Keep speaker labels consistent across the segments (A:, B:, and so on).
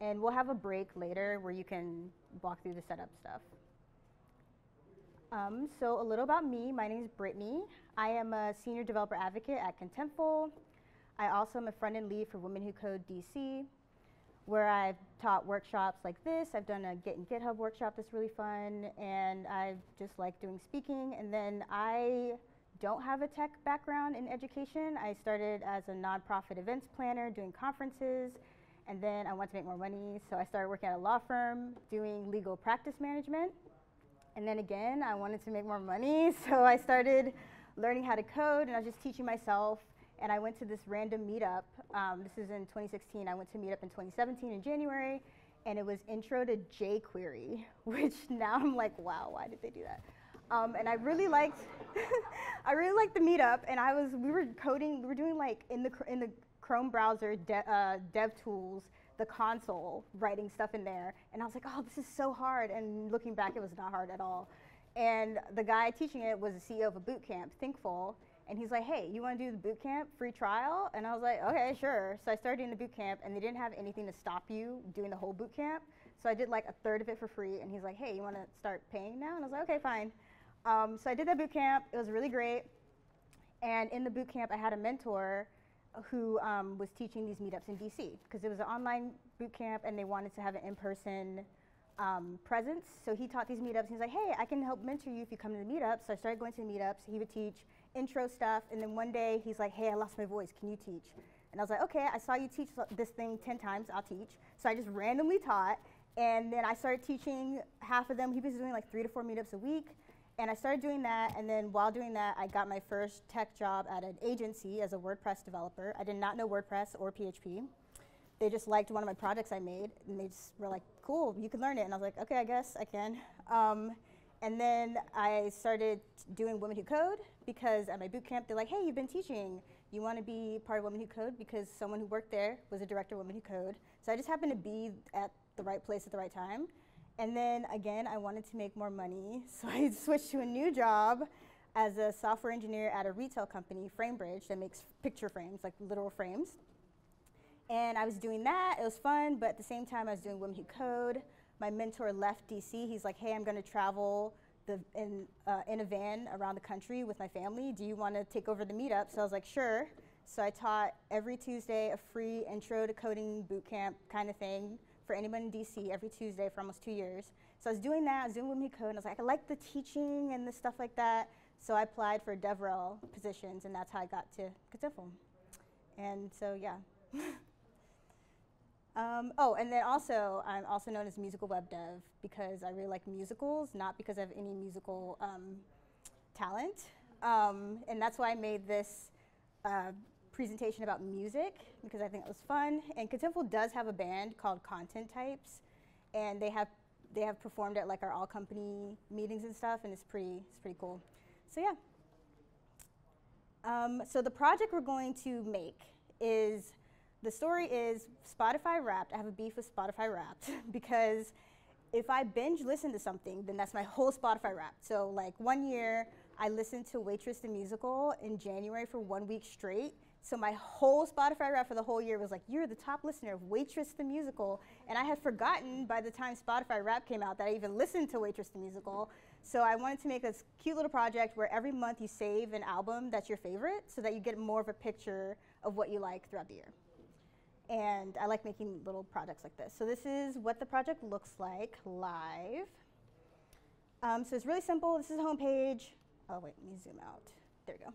A: and we'll have a break later where you can walk through the setup stuff. Um, so a little about me. My name is Brittany. I am a senior developer advocate at Contentful. I also am a front-end lead for Women Who Code DC, where I've taught workshops like this. I've done a Git and GitHub workshop that's really fun, and I just like doing speaking. And then I don't have a tech background in education. I started as a nonprofit events planner doing conferences, and then I wanted to make more money, so I started working at a law firm doing legal practice management. And then again, I wanted to make more money, so I started learning how to code, and I was just teaching myself. And I went to this random meetup. Um, this is in 2016. I went to meetup in 2017 in January, and it was intro to jQuery, which now I'm like, wow, why did they do that? Um, and I really liked, I really liked the meetup, and I was, we were coding, we were doing like in the in the Chrome browser de uh, dev tools, the console, writing stuff in there, and I was like, oh, this is so hard. And looking back, it was not hard at all. And the guy teaching it was the CEO of a boot camp, Thinkful, and he's like, hey, you want to do the boot camp free trial? And I was like, okay, sure. So I started doing the boot camp, and they didn't have anything to stop you doing the whole boot camp. So I did like a third of it for free, and he's like, hey, you want to start paying now? And I was like, okay, fine. Um, so I did that boot camp. It was really great. And in the boot camp, I had a mentor who um, was teaching these meetups in DC because it was an online boot camp and they wanted to have an in-person um, presence. So he taught these meetups. He's like, hey, I can help mentor you if you come to the meetups. So I started going to the meetups. He would teach intro stuff. And then one day he's like, hey, I lost my voice. Can you teach? And I was like, okay, I saw you teach this thing 10 times. I'll teach. So I just randomly taught. And then I started teaching half of them. He was doing like three to four meetups a week. And I started doing that, and then while doing that, I got my first tech job at an agency as a WordPress developer. I did not know WordPress or PHP. They just liked one of my projects I made, and they just were like, cool, you can learn it. And I was like, okay, I guess I can. Um, and then I started doing Women Who Code because at my boot camp, they're like, hey, you've been teaching. You want to be part of Women Who Code because someone who worked there was a director of Women Who Code. So I just happened to be at the right place at the right time. And then again, I wanted to make more money, so I switched to a new job as a software engineer at a retail company, FrameBridge, that makes picture frames, like literal frames. And I was doing that, it was fun, but at the same time I was doing Women Who Code. My mentor left DC, he's like, hey, I'm gonna travel the, in, uh, in a van around the country with my family. Do you wanna take over the meetup? So I was like, sure. So I taught every Tuesday a free intro to coding bootcamp kind of thing for anyone in DC every Tuesday for almost two years. So I was doing that, I was doing Code, and I was like, I like the teaching and the stuff like that. So I applied for DevRel positions, and that's how I got to Contentful. And so, yeah. um, oh, and then also, I'm also known as musical web dev because I really like musicals, not because I have any musical um, talent. Um, and that's why I made this uh, presentation about music because I think it was fun. And Contentful does have a band called Content Types, and they have they have performed at like our all company meetings and stuff, and it's pretty it's pretty cool. So yeah. Um, so the project we're going to make is the story is Spotify Wrapped. I have a beef with Spotify Wrapped because if I binge listen to something, then that's my whole Spotify Wrapped. So like one year, I listened to Waitress the Musical in January for one week straight, so my whole Spotify Wrapped for the whole year was like, you're the top listener of Waitress the Musical. And I had forgotten by the time Spotify Wrapped came out that I even listened to Waitress the Musical. So I wanted to make this cute little project where every month you save an album that's your favorite so that you get more of a picture of what you like throughout the year. And I like making little projects like this. So this is what the project looks like live. Um, so it's really simple. This is the homepage. Oh, wait, let me zoom out. There we go.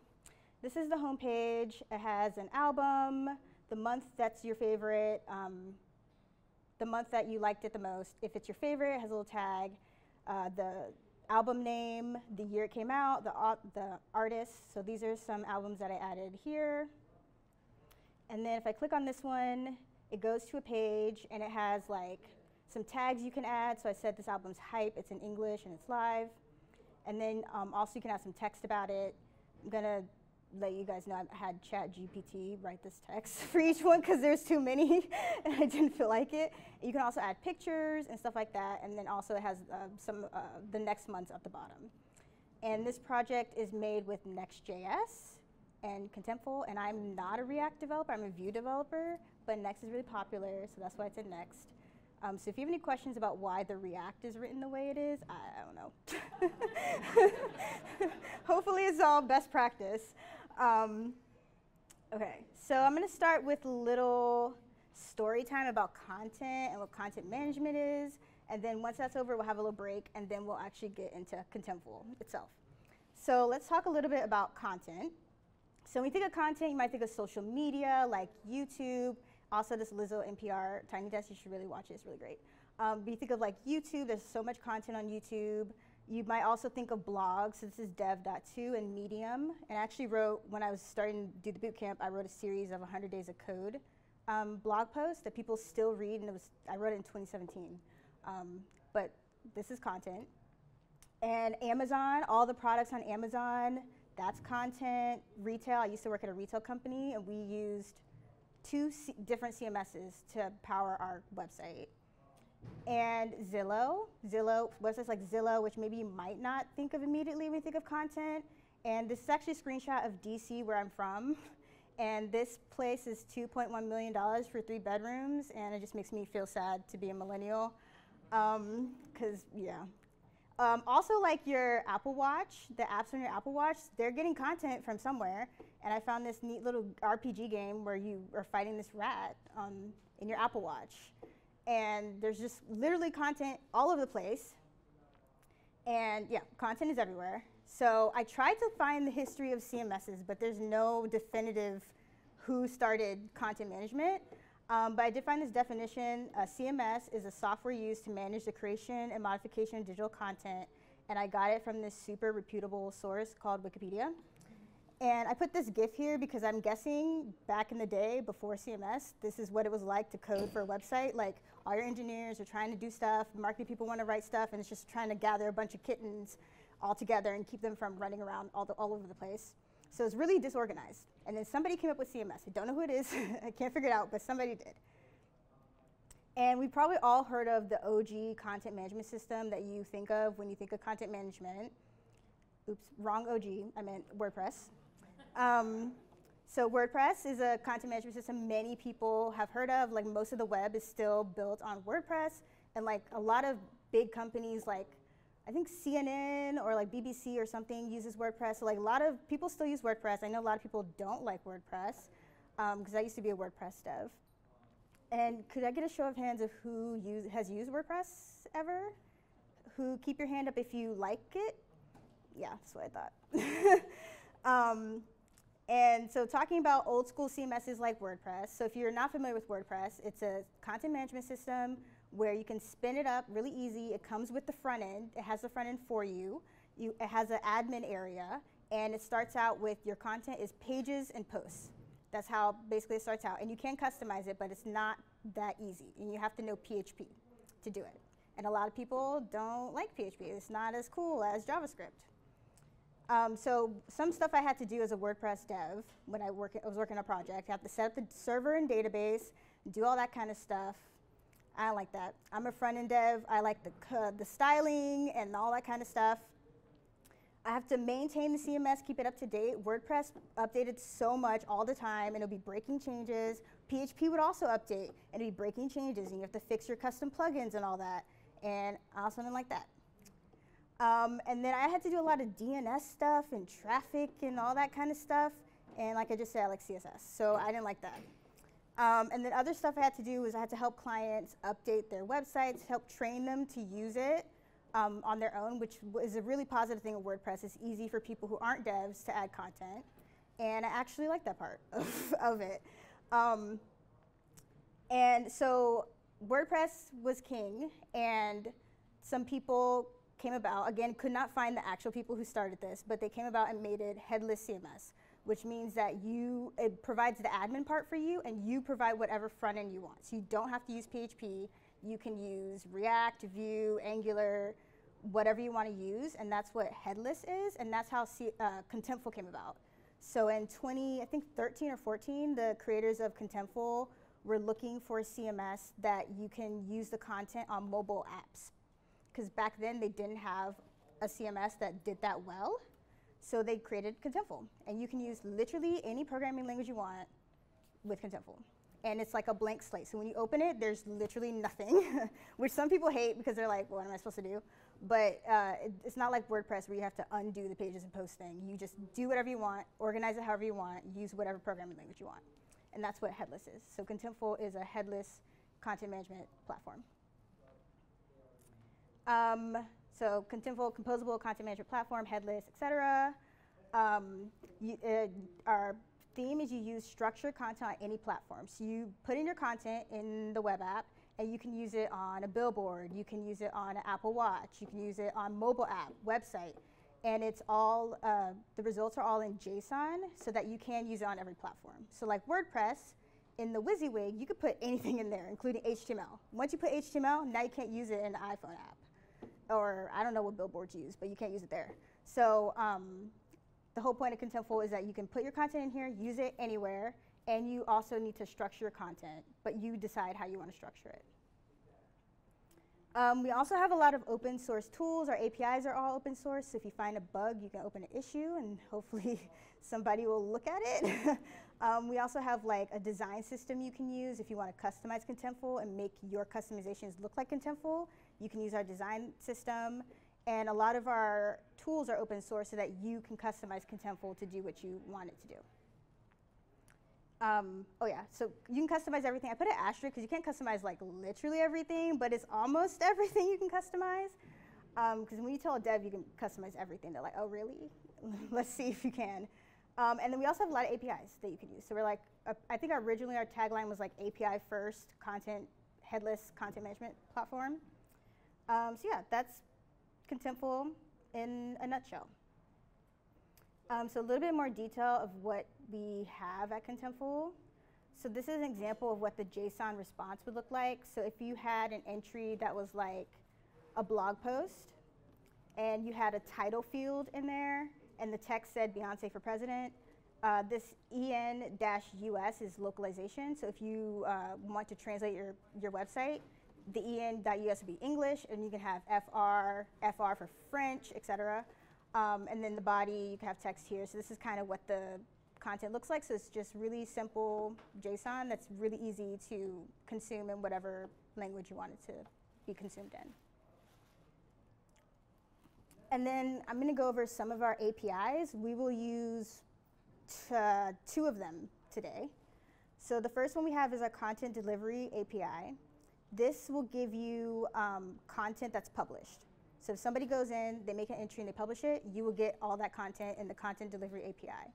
A: This is the home page. It has an album, the month that's your favorite, um, the month that you liked it the most. If it's your favorite, it has a little tag, uh, the album name, the year it came out, the, uh, the artist. So these are some albums that I added here. And then if I click on this one, it goes to a page and it has like some tags you can add. So I said this album's hype, it's in English and it's live. And then um, also you can add some text about it. I'm gonna let you guys know I had Chat GPT write this text for each one because there's too many and I didn't feel like it. You can also add pictures and stuff like that, and then also it has uh, some uh, the next months at the bottom. And this project is made with Next.js and Contentful, and I'm not a React developer, I'm a Vue developer, but Next is really popular, so that's why it's in Next. Um, so if you have any questions about why the React is written the way it is, I, I don't know. Hopefully it's all best practice. Um, okay, so I'm gonna start with a little story time about content and what content management is. And then once that's over, we'll have a little break and then we'll actually get into Contentful itself. So let's talk a little bit about content. So when you think of content, you might think of social media like YouTube, also this Lizzo NPR Tiny Desk, you should really watch it, it's really great. Um, but you think of like YouTube, there's so much content on YouTube. You might also think of blogs, so this is dev.to and Medium. And I actually wrote, when I was starting to do the boot camp, I wrote a series of 100 days of code um, blog posts that people still read, and it was, I wrote it in 2017. Um, but this is content. And Amazon, all the products on Amazon, that's content. Retail, I used to work at a retail company, and we used two different CMSs to power our website. And Zillow, Zillow, websites like Zillow, which maybe you might not think of immediately when you think of content. And this is actually a screenshot of DC, where I'm from. And this place is $2.1 million for three bedrooms, and it just makes me feel sad to be a millennial. Because, um, yeah. Um, also, like your Apple Watch, the apps on your Apple Watch, they're getting content from somewhere. And I found this neat little RPG game where you are fighting this rat um, in your Apple Watch. And there's just literally content all over the place. And yeah, content is everywhere. So I tried to find the history of CMSs, but there's no definitive who started content management. Um, but I did find this definition. A CMS is a software used to manage the creation and modification of digital content. And I got it from this super reputable source called Wikipedia. And I put this GIF here because I'm guessing back in the day before CMS, this is what it was like to code for a website. Like all your engineers are trying to do stuff, marketing people want to write stuff, and it's just trying to gather a bunch of kittens all together and keep them from running around all, the, all over the place. So it's really disorganized. And then somebody came up with CMS. I don't know who it is. I can't figure it out, but somebody did. And we probably all heard of the OG content management system that you think of when you think of content management. Oops, wrong OG. I meant WordPress. Um, so WordPress is a content management system many people have heard of. Like most of the web is still built on WordPress, and like a lot of big companies like I think CNN or like BBC or something uses WordPress. So like a lot of people still use WordPress. I know a lot of people don't like WordPress because um, I used to be a WordPress dev. And could I get a show of hands of who use, has used WordPress ever? Who keep your hand up if you like it? Yeah, that's what I thought. um, and so talking about old school CMSs like WordPress. So if you're not familiar with WordPress, it's a content management system where you can spin it up really easy. It comes with the front end. It has the front end for you. you it has an admin area, and it starts out with your content is pages and posts. That's how basically it starts out. And you can customize it, but it's not that easy. And you have to know PHP to do it. And a lot of people don't like PHP. It's not as cool as JavaScript. Um, so some stuff I had to do as a WordPress dev when I, work, I was working on a project. I have to set up the server and database, do all that kind of stuff. I like that. I'm a front end dev. I like the, uh, the styling and all that kind of stuff. I have to maintain the CMS, keep it up to date. WordPress updated so much all the time, and it'll be breaking changes. PHP would also update, and it'd be breaking changes, and you have to fix your custom plugins and all that. And I also something like that. Um, and then I had to do a lot of DNS stuff and traffic and all that kind of stuff. And like I just said, I like CSS, so I didn't like that. Um, and then other stuff I had to do was I had to help clients update their websites, help train them to use it um, on their own, which is a really positive thing of WordPress. It's easy for people who aren't devs to add content. And I actually like that part of, of it. Um, and so WordPress was king, and some people came about, again, could not find the actual people who started this, but they came about and made it headless CMS which means that you it provides the admin part for you and you provide whatever front end you want. So you don't have to use PHP. You can use React, Vue, Angular, whatever you want to use, and that's what headless is, and that's how C uh, Contentful came about. So in 20, I think 13 or 14, the creators of Contentful were looking for a CMS that you can use the content on mobile apps. Because back then they didn't have a CMS that did that well. So they created Contentful. And you can use literally any programming language you want with Contentful. and it's like a blank slate. So when you open it, there's literally nothing, which some people hate because they're like, what am I supposed to do? But uh, it, it's not like WordPress where you have to undo the pages and post thing. You just do whatever you want, organize it however you want, use whatever programming language you want. And that's what headless is. So Contentful is a headless content management platform. Um, so Contentful, composable content management platform, headless, etc. Um, uh, our theme is you use structured content on any platform. So you put in your content in the web app, and you can use it on a billboard, you can use it on an Apple Watch, you can use it on mobile app, website, and it's all, uh, the results are all in JSON so that you can use it on every platform. So like WordPress, in the WYSIWYG, you could put anything in there, including HTML. Once you put HTML, now you can't use it in the iPhone app. Or I don't know what billboards you use, but you can't use it there. So um, the whole point of Contentful is that you can put your content in here, use it anywhere, and you also need to structure your content, but you decide how you want to structure it. Um, we also have a lot of open source tools. Our APIs are all open source. So if you find a bug, you can open an issue and hopefully somebody will look at it. um, we also have like a design system you can use if you want to customize Contentful and make your customizations look like Contentful. You can use our design system. And a lot of our tools are open source so that you can customize Contentful to do what you want it to do. Um, oh yeah, so you can customize everything. I put an asterisk because you can't customize like literally everything, but it's almost everything you can customize. Because um, when you tell a dev you can customize everything, they're like, oh really? Let's see if you can. Um, and then we also have a lot of APIs that you can use. So we're like, uh, I think originally our tagline was like API first content, headless content management platform. Um, so yeah, that's Contentful in a nutshell. Um, so a little bit more detail of what we have at Contentful. So this is an example of what the JSON response would look like. So if you had an entry that was like a blog post, and you had a title field in there, and the text said Beyonce for president, uh, this en-us is localization. So if you uh, want to translate your, your website, the en.us would be English, and you can have FR, FR for French, etc. Um, and then the body, you can have text here. So this is kind of what the content looks like. So it's just really simple JSON that's really easy to consume in whatever language you want it to be consumed in. And then I'm going to go over some of our APIs. We will use two of them today. So the first one we have is our content delivery API. This will give you um, content that's published. So if somebody goes in, they make an entry and they publish it, you will get all that content in the content delivery API.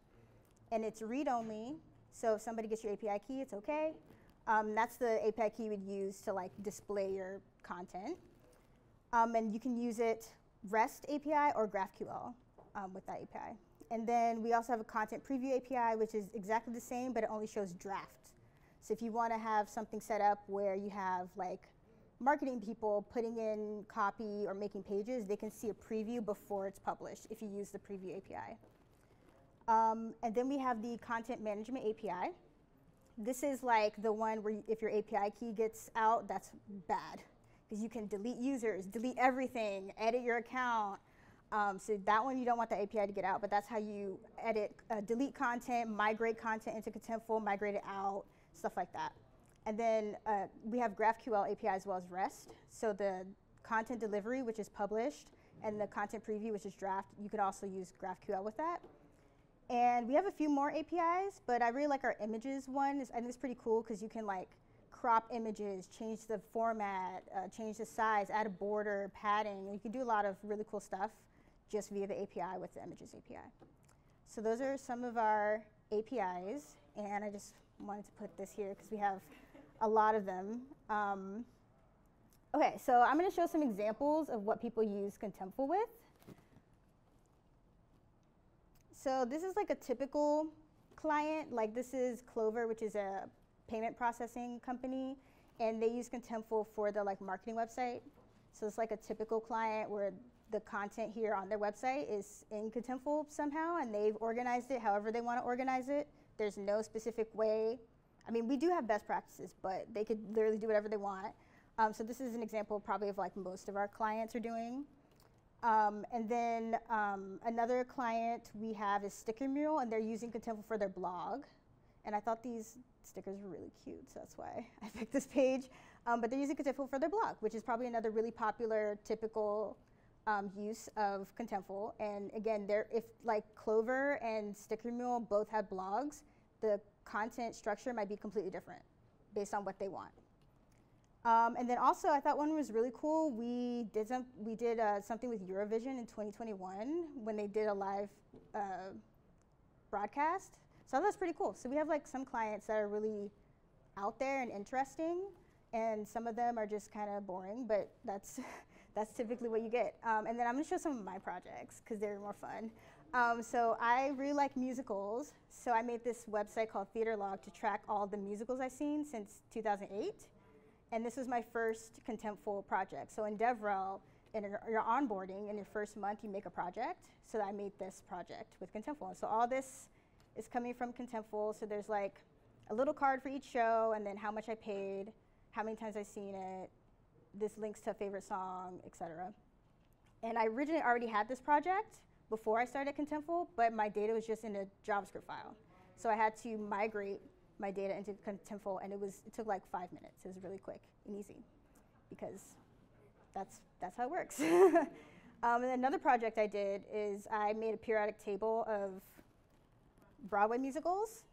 A: And it's read-only, so if somebody gets your API key, it's okay. Um, that's the API key you would use to like display your content. Um, and you can use it REST API or GraphQL um, with that API. And then we also have a content preview API, which is exactly the same, but it only shows draft. So if you want to have something set up where you have like marketing people putting in copy or making pages, they can see a preview before it's published if you use the preview API. Um, and then we have the content management API. This is like the one where if your API key gets out, that's bad. Because you can delete users, delete everything, edit your account. Um, so that one you don't want the API to get out, but that's how you edit, uh, delete content, migrate content into Contentful, migrate it out, stuff like that. And then uh, we have GraphQL API as well as REST. So the content delivery, which is published, and the content preview, which is draft, you could also use GraphQL with that. And we have a few more APIs, but I really like our images one. I think it's pretty cool because you can like crop images, change the format, uh, change the size, add a border, padding. You can do a lot of really cool stuff just via the API with the images API. So those are some of our APIs, and I just wanted to put this here because we have a lot of them. Um, okay, so I'm going to show some examples of what people use Contentful with. So this is like a typical client. Like this is Clover, which is a payment processing company, and they use Contentful for the like marketing website. So it's like a typical client where the content here on their website is in Contentful somehow, and they've organized it however they want to organize it. There's no specific way I mean, we do have best practices, but they could literally do whatever they want. Um, so this is an example probably of like most of our clients are doing. Um, and then um, another client we have is Sticker Mule, and they're using Contentful for their blog. And I thought these stickers were really cute, so that's why I picked this page. Um, but they're using Contentful for their blog, which is probably another really popular, typical um, use of Contentful. And again, there if like Clover and Sticker Mule both have blogs, the content structure might be completely different based on what they want. Um, and then also, I thought one was really cool. We did some, we did uh, something with Eurovision in 2021 when they did a live uh, broadcast. So that's pretty cool. So we have like some clients that are really out there and interesting, and some of them are just kind of boring. But that's that's typically what you get. Um, and then I'm gonna show some of my projects because they're more fun. Um, so I really like musicals. So I made this website called Theater Log to track all the musicals I've seen since 2008 and this was my first Contentful project. So in DevRel, in your onboarding, in your first month, you make a project. So I made this project with Contentful. And so all this is coming from Contentful. So there's like a little card for each show, and then how much I paid, how many times I've seen it, this links to a favorite song, etc. And I originally already had this project before I started Contentful, but my data was just in a JavaScript file. So I had to migrate my data into Contentful, and it was it took like five minutes. It was really quick and easy, because that's that's how it works. um, and another project I did is I made a periodic table of Broadway musicals.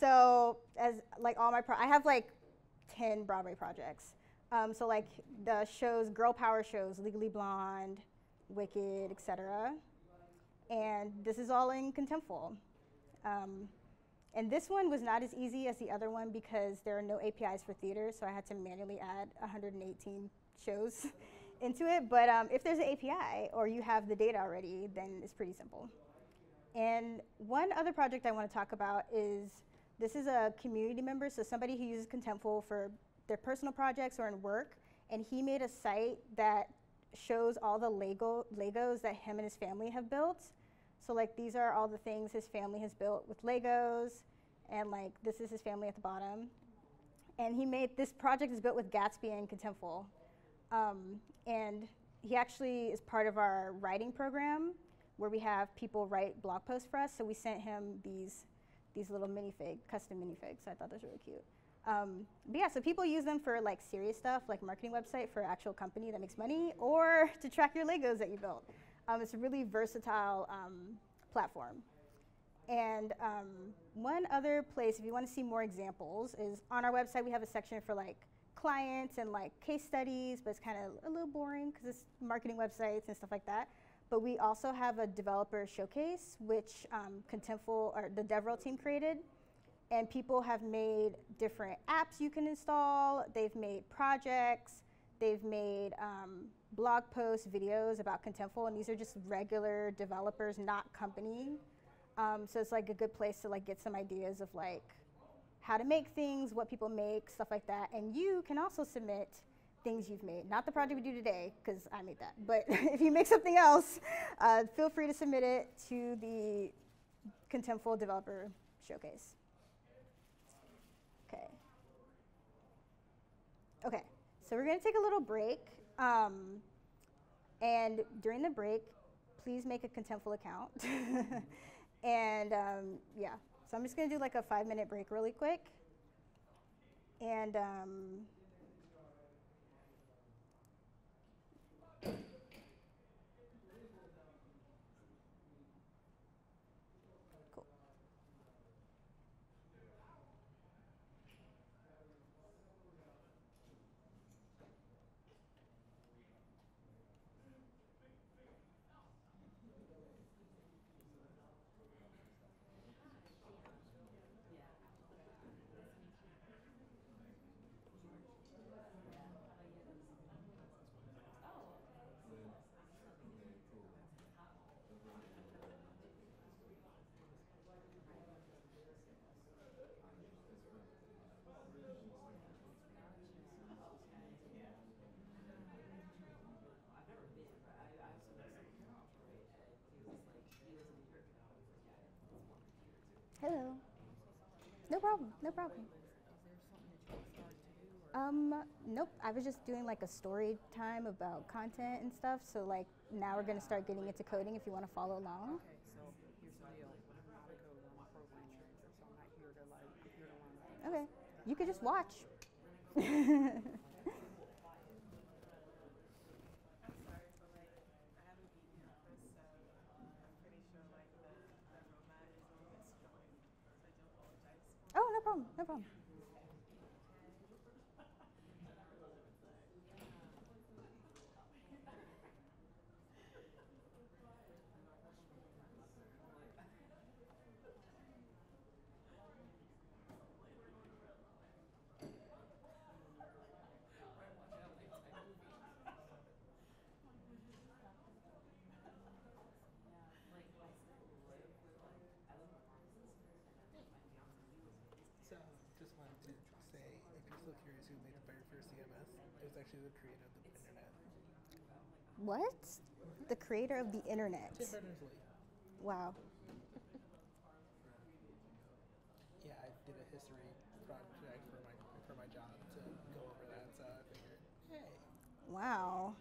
A: So as like all my pro- I have like ten Broadway projects. Um, so like the shows, girl power shows, Legally Blonde, Wicked, etc. And this is all in Contentful. Um, and this one was not as easy as the other one because there are no APIs for theater, so I had to manually add 118 shows into it. But um, if there's an API or you have the data already, then it's pretty simple. And one other project I want to talk about is this is a community member, so somebody who uses Contentful for their personal projects or in work, and he made a site that shows all the Lego Legos that him and his family have built. So like these are all the things his family has built with Legos, and like this is his family at the bottom. And he made this project is built with Gatsby and Contentful, um, and he actually is part of our writing program where we have people write blog posts for us. So we sent him these these little minifig, custom minifigs. So I thought those were really cute. Um, but yeah, so people use them for like serious stuff, like marketing website for actual company that makes money, or to track your Legos that you built. Um, it's a really versatile um, platform. And um, one other place, if you want to see more examples, is on our website we have a section for like clients and like case studies, but it's kind of a little boring because it's marketing websites and stuff like that. But we also have a developer showcase, which um, Contentful or the DevRel team created. And people have made different apps you can install. They've made projects. They've made um, blog posts, videos about Contentful, and these are just regular developers, not company. Um, so it's like a good place to like get some ideas of like how to make things, what people make, stuff like that. And you can also submit things you've made. Not the project we do today, because I made that. But if you make something else, uh, feel free to submit it to the Contentful Developer Showcase. Okay. Okay, so we're going to take a little break. Um, and during the break, please make a Contentful account. and um, yeah, so I'm just going to do like a five minute break really quick. And um, Hello. No problem. No problem. Um, nope. I was just doing like a story time about content and stuff. So like now we're gonna start getting into coding if you want to follow along.
B: Okay, so here's the deal. When I'm not a coder, I'm a so I'm not here to like
A: Okay. You could just watch. oh, no problem. No problem.
C: So, just wanted to say, if you're still curious who made the very first CMS, it was actually the creator of the internet.
A: What? The creator of the internet.
C: Tim Berners-Lee.
A: Wow.
C: Yeah, I did a history project for my for my job to go over that, so I figured, hey,
A: Wow.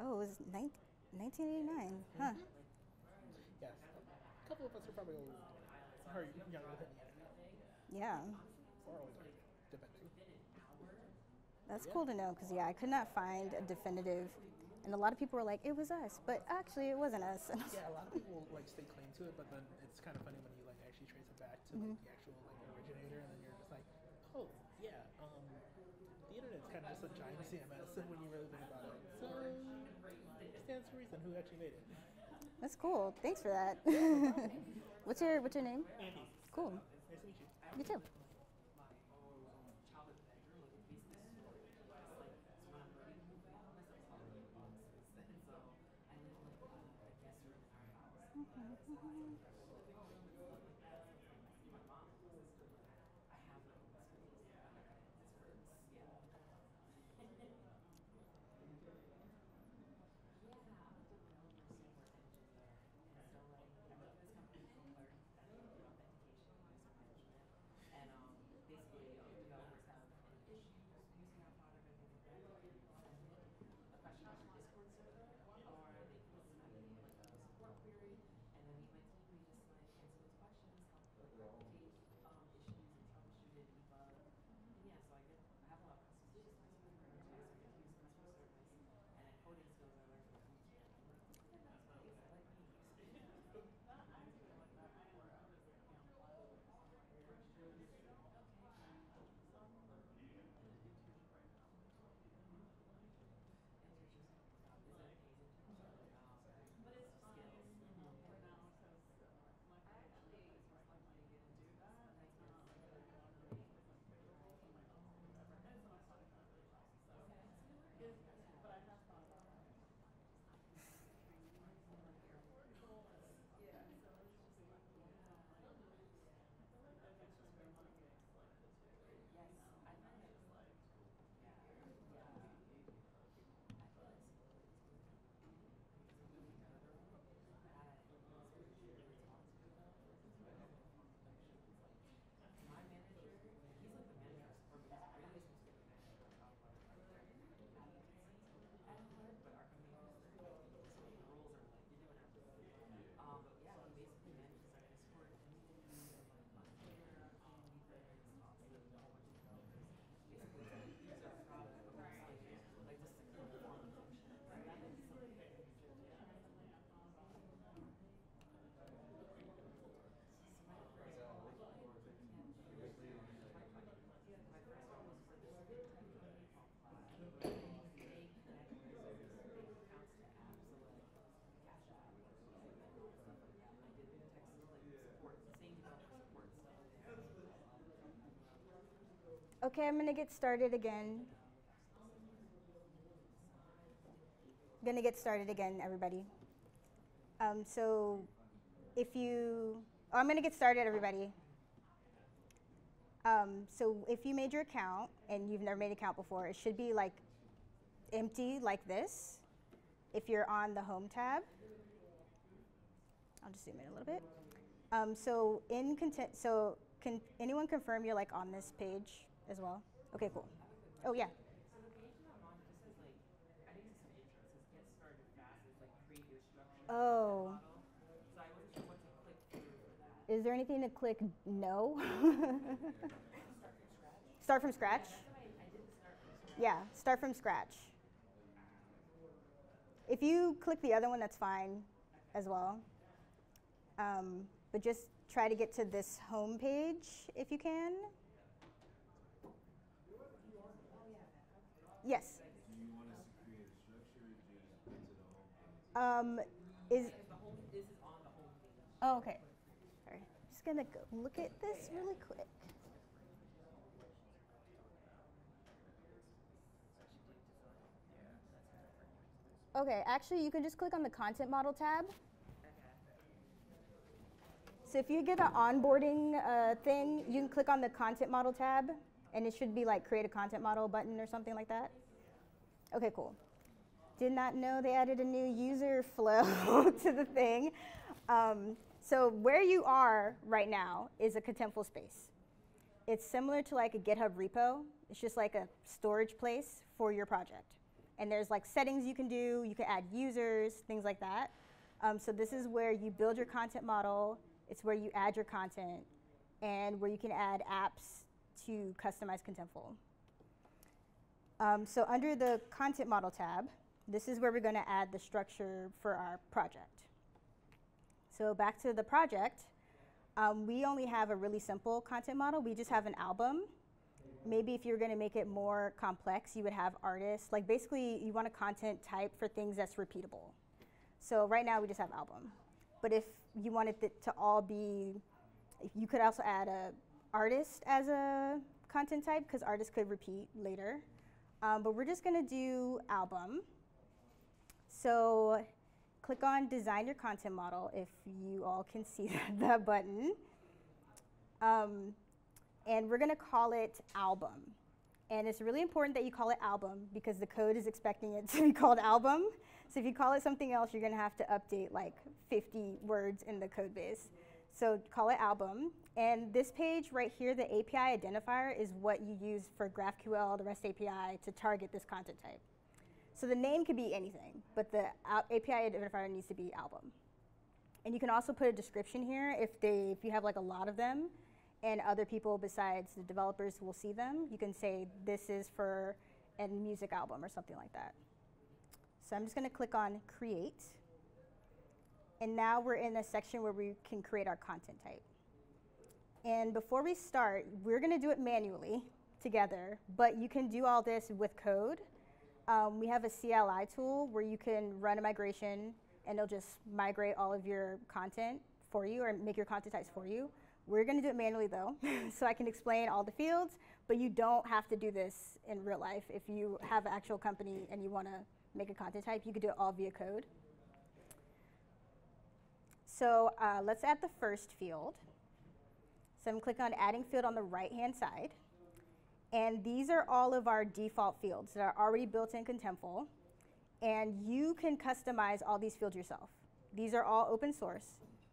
A: Oh, it was nine- 1989. Mm-hmm. Huh.
C: yes, a couple of us are probably a little are younger than the internet,
A: Yeah.
C: or older, depending.
A: That's cool to know because, yeah, I could not find a definitive. And a lot of people were like, it was us. But actually, it wasn't us. And I was
C: Yeah, a lot of people like stake claim to it, but then it's kind of funny when you like actually trace it back to like, the actual like originator, and then you're just like, oh yeah, um, the internet's kind of just a giant CMS, when you really think about it, so it stands to reason who actually made it.
A: That's cool. Thanks for that. what's your What's your name?
C: Andy,
A: Cool.
C: nice to meet you.
A: You too. Okay, I'm gonna get started again. Gonna get started again, everybody. Um, so, if you, oh, I'm gonna get started, everybody. Um, so, if you made your account and you've never made an account before, it should be like empty, like this. If you're on the Home tab, I'll just zoom in a little bit. Um, so, in content, so can anyone confirm you're like on this page as well? Okay, cool. Oh yeah. Oh. Is there anything to click no? start from scratch? Yeah, start from scratch. If you click the other one, that's fine as well. Um, but just try to get to this home page if you can. Yes.
D: Do you want us to create a structure or just get to the home page?
A: Um, is. Oh, okay. Sorry. Just gonna go look at this really quick. Okay, actually, you can just click on the content model tab. So if you get an onboarding uh, thing, you can click on the content model tab, and it should be like create a content model button or something like that. Okay, cool. Did not know they added a new user flow to the thing. Um, so where you are right now is a contentful space. It's similar to like a GitHub repo. It's just like a storage place for your project. And there's like settings you can do. You can add users, things like that. Um, so this is where you build your content model. It's where you add your content and where you can add apps to customize Contentful. Um, so under the content model tab, this is where we're going to add the structure for our project. So back to the project, um, we only have a really simple content model. We just have an album. Maybe if you're going to make it more complex, you would have artists. Like basically, you want a content type for things that's repeatable. So right now, we just have album. But if you wanted it to all be, you could also add a artist as a content type because artists could repeat later. Um, but we're just going to do album. So click on design your content model if you all can see that button. Um, and we're going to call it album. And it's really important that you call it album because the code is expecting it to be called album. So if you call it something else, you're going to have to update like 50 words in the code base. So call it album. And this page right here, the API identifier, is what you use for GraphQL, the REST API, to target this content type. So the name could be anything, but the API identifier needs to be album. And you can also put a description here if, they, if you have like a lot of them and other people besides the developers will see them. You can say this is for a music album or something like that. So I'm just going to click on create. And now we're in a section where we can create our content type. And before we start, we're going to do it manually together, but you can do all this with code. Um, we have a CLI tool where you can run a migration and it'll just migrate all of your content for you or make your content types for you. We're going to do it manually though, so I can explain all the fields, but you don't have to do this in real life. If you have an actual company and you want to make a content type, you could do it all via code. So uh, let's add the first field. So I'm clicking on adding field on the right hand side. And these are all of our default fields that are already built in Contentful. And you can customize all these fields yourself. These are all open source.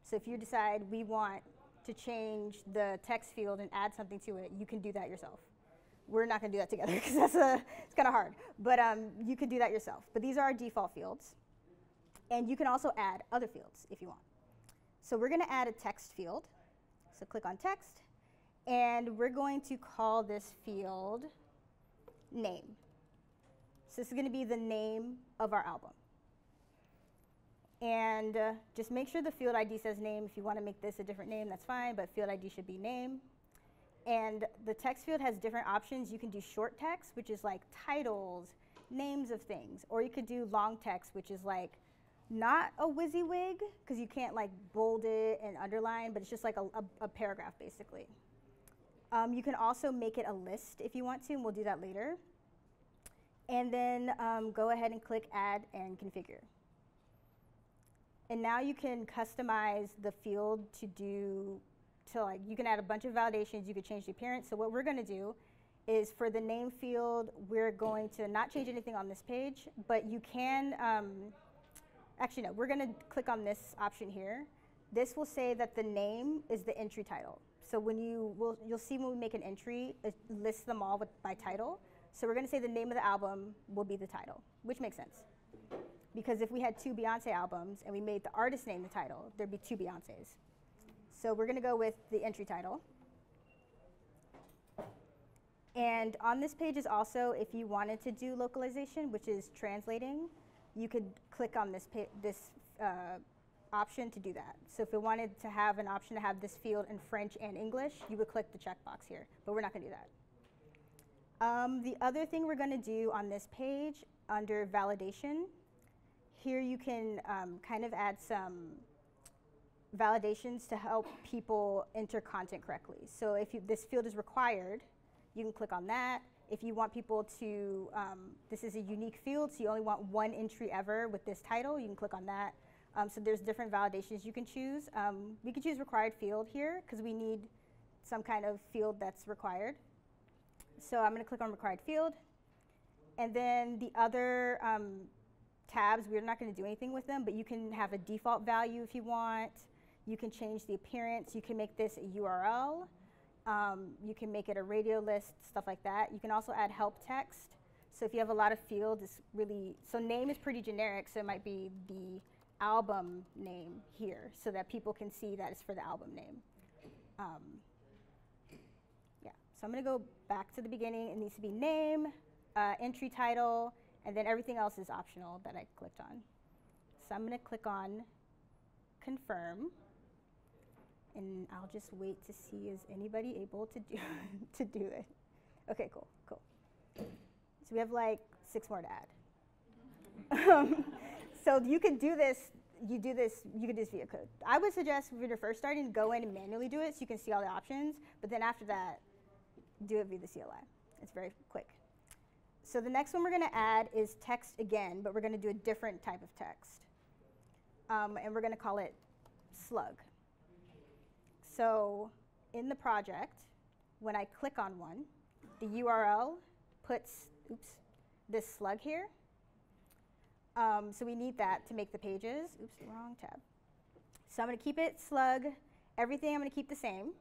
A: So if you decide we want to change the text field and add something to it, you can do that yourself. We're not going to do that together because that's a, it's kind of hard. But um, you can do that yourself. But these are our default fields. And you can also add other fields if you want. So we're going to add a text field. So click on text. And we're going to call this field name. So this is going to be the name of our album. And uh, just make sure the field ID says name. If you want to make this a different name, that's fine, but field ID should be name. And the text field has different options. You can do short text, which is like titles, names of things, or you could do long text, which is like not a WYSIWYG, because you can't like bold it and underline, but it's just like a, a, a paragraph basically. Um, you can also make it a list if you want to, and we'll do that later. And then um, go ahead and click Add and Configure. And now you can customize the field to do, to like, you can add a bunch of validations, you can change the appearance. So what we're gonna do is for the name field, we're going to not change anything on this page, but you can, um, actually no, we're gonna click on this option here. This will say that the name is the entry title. So when you will, you'll see when we make an entry, it lists them all with, by title. So we're to say the name of the album will be the title, which makes sense. Because if we had two Beyonce albums and we made the artist name the title, there'd be two Beyoncés. So we're to go with the entry title. And on this page is also, if you wanted to do localization, which is translating, you could click on this, this uh, option to do that. So if you wanted to have an option to have this field in French and English, you would click the checkbox here, but we're not going to do that. Um, the other thing we're going to do on this page under validation, here you can um, kind of add some validations to help people enter content correctly. So if you, this field is required, you can click on that. If you want people to, um, this is a unique field, so you only want one entry ever with this title, you can click on that. Um, so there's different validations you can choose. Um, we can choose required field here because we need some kind of field that's required. So I'm going to click on required field. And then the other um, tabs, we're not going to do anything with them, but you can have a default value if you want. You can change the appearance. You can make this a URL. Um, you can make it a radio list, stuff like that. You can also add help text. So if you have a lot of fields, it's really, so name is pretty generic, so it might be the album name here so that people can see that it's for the album name. Um, yeah, so I'm gonna go back to the beginning. It needs to be name, uh, entry title, and then everything else is optional that I clicked on. So I'm gonna click on confirm and I'll just wait to see is anybody able to do to do it. Okay, cool, cool. So we have like six more to add. um, so you can do this. You do this. You can do this via code. I would suggest when you're first starting, go in and manually do it so you can see all the options. But then after that, do it via the CLI. It's very quick. So the next one we're going to add is text again, but we're going to do a different type of text. Um, and we're going to call it slug. So in the project, when I click on one, the URL puts, oops, this slug here. Um, so we need that to make the pages. Oops, wrong tab. So I'm going to keep it slug. Everything I'm going to keep the same.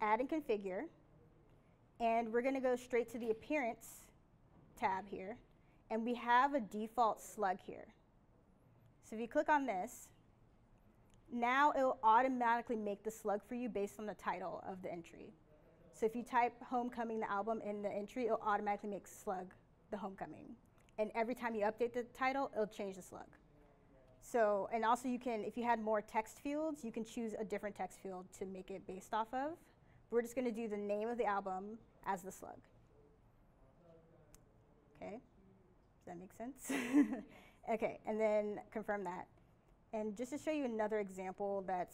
A: Add and configure. And we're going to go straight to the appearance tab here. And we have a default slug here. So if you click on this, now it will automatically make the slug for you based on the title of the entry. So if you type Homecoming, the album, in the entry, it'll automatically make slug the Homecoming. And every time you update the title, it'll change the slug. So, and also you can, if you had more text fields, you can choose a different text field to make it based off of. We're just gonna do the name of the album as the slug. Okay, does that make sense? okay, and then confirm that. And just to show you another example that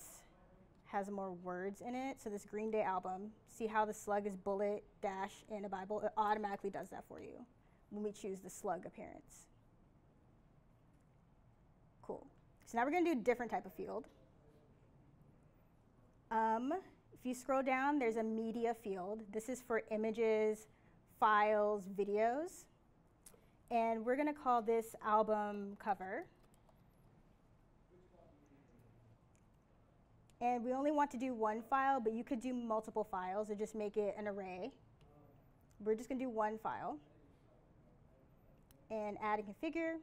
A: has more words in it, so this Green Day album, see how the slug is bullet, dash, in a Bible? It automatically does that for you when we choose the slug appearance. Cool. So now we're going to do a different type of field. Um, if you scroll down, there's a media field. This is for images, files, videos. And we're going to call this album cover. And we only want to do one file, but you could do multiple files or just make it an array. We're just going to do one file. And add and configure.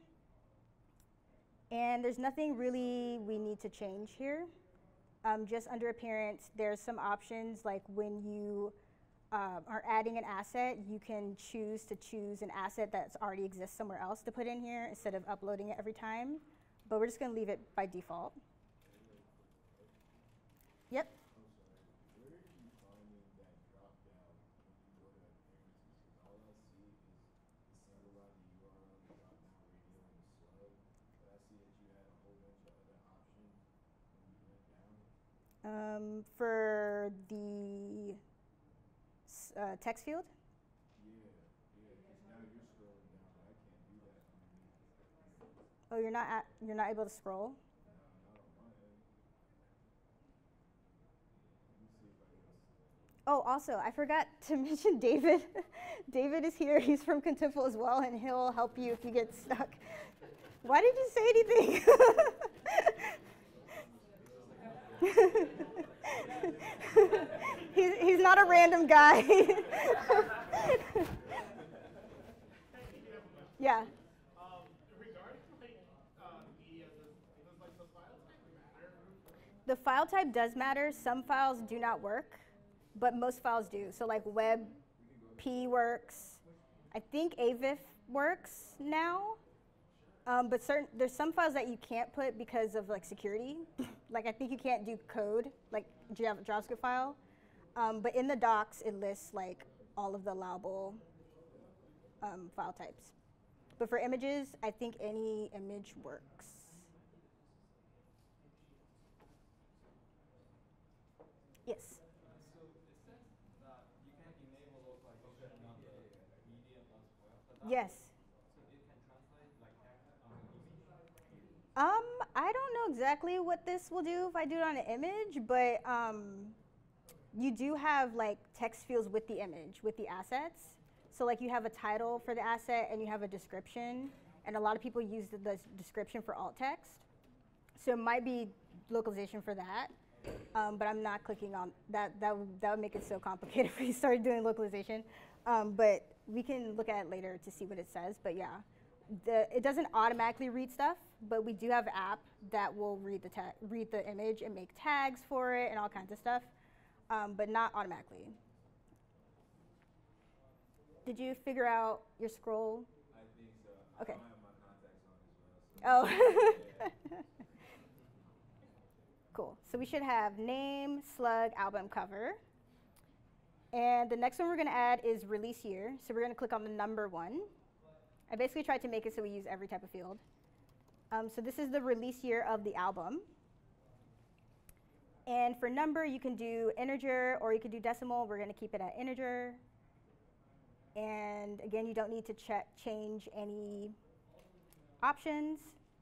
A: And there's nothing really we need to change here. Um, just under appearance, there's some options like when you uh, are adding an asset, you can choose to choose an asset that's already exists somewhere else to put in here instead of uploading it every time. But we're just going to leave it by default. Yep.
D: Where are you finding that drop down when you go to appearances? Because all I see is the single line, the URL, the drop down radio, and the slug. But I see that you had a whole bunch of other options when you went down.
A: Um, for the uh, text field,
D: Yeah, yeah, because now you're scrolling down, but I can't do that underneath.
A: oh, you're not at, you're not able to scroll. Oh, also, I forgot to mention David. David is here. He's from Contentful as well, and he'll help you if you get stuck. Why did you say anything? he's, he's not a random guy. yeah.
B: The file type
A: does matter. Some files do not work, but most files do. So like WebP works. I think AVIF works now. Um, but certain there's some files that you can't put because of like security. like I think you can't do code like JavaScript file. Um, but in the docs it lists like all of the allowable um, file types. But for images, I think any image works. Yes.
E: So it says that you can enable localization on the medium as well. But that-
A: Yes.
E: So it can translate like text on the image.
A: Um, I don't know exactly what this will do if I do it on an image, but um, you do have like text fields with the image, with the assets. So like you have a title for the asset and you have a description, and a lot of people use the, the description for alt text. So it might be localization for that, um, but I'm not clicking on that. That that would make it so complicated if we started doing localization. Um, but we can look at it later to see what it says. But yeah, the, it doesn't automatically read stuff, but we do have an app that will read the ta- read the image and make tags for it and all kinds of stuff, um, but not automatically. Did you figure out your scroll?
D: I think so.
A: Okay.
D: don't have my contacts on as well. So
A: Oh. cool. So we should have name, slug, album cover. And the next one we're going to add is release year. So we're going to click on the number one. I basically tried to make it so we use every type of field. Um, so this is the release year of the album. And for number, you can do integer or you can do decimal. We're going to keep it at integer. And again, you don't need to check change any options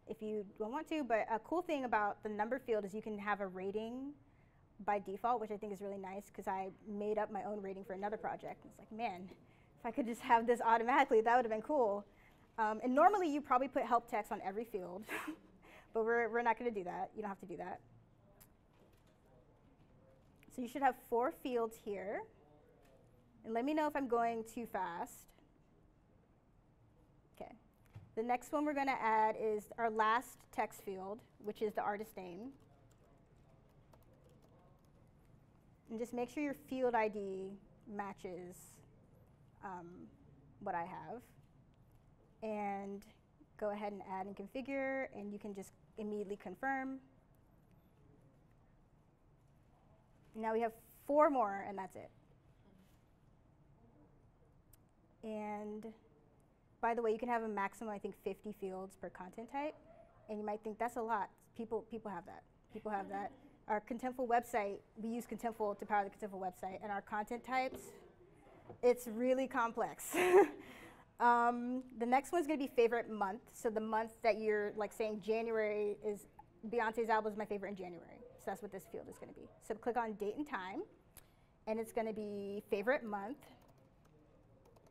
A: if you don't want to. But a cool thing about the number field is you can have a rating by default, which I think is really nice because I made up my own rating for another project. It's like, man, if I could just have this automatically, that would have been cool. Um, and normally you probably put help text on every field, but we're, we're not going to do that. You don't have to do that. So you should have four fields here. And let me know if I'm going too fast. Okay. The next one we're going to add is our last text field, which is the artist name. And just make sure your field ID matches um, what I have. And go ahead and add and configure, and you can just immediately confirm. Now we have four more, and that's it. And by the way, you can have a maximum, I think, 50 fields per content type. And you might think that's a lot. People, people have that. People have that. Our Contentful website, we use Contentful to power the Contentful website. And our content types, it's really complex. um, the next one's going to be favorite month. So the month that you're like saying January is Beyonce's album is my favorite in January. So that's what this field is going to be. So click on date and time, and it's going to be favorite month.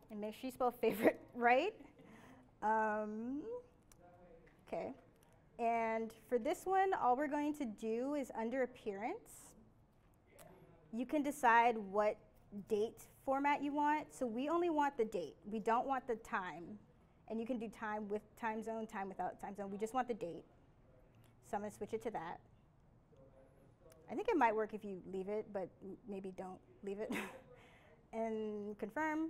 A: And make sure you spell favorite right. Um, okay. And for this one, all we're going to do is under appearance, you can decide what date format you want. So we only want the date. We don't want the time. And you can do time with time zone, time without time zone. We just want the date. So I'm going to switch it to that. I think it might work if you leave it, but maybe don't leave it. and confirm.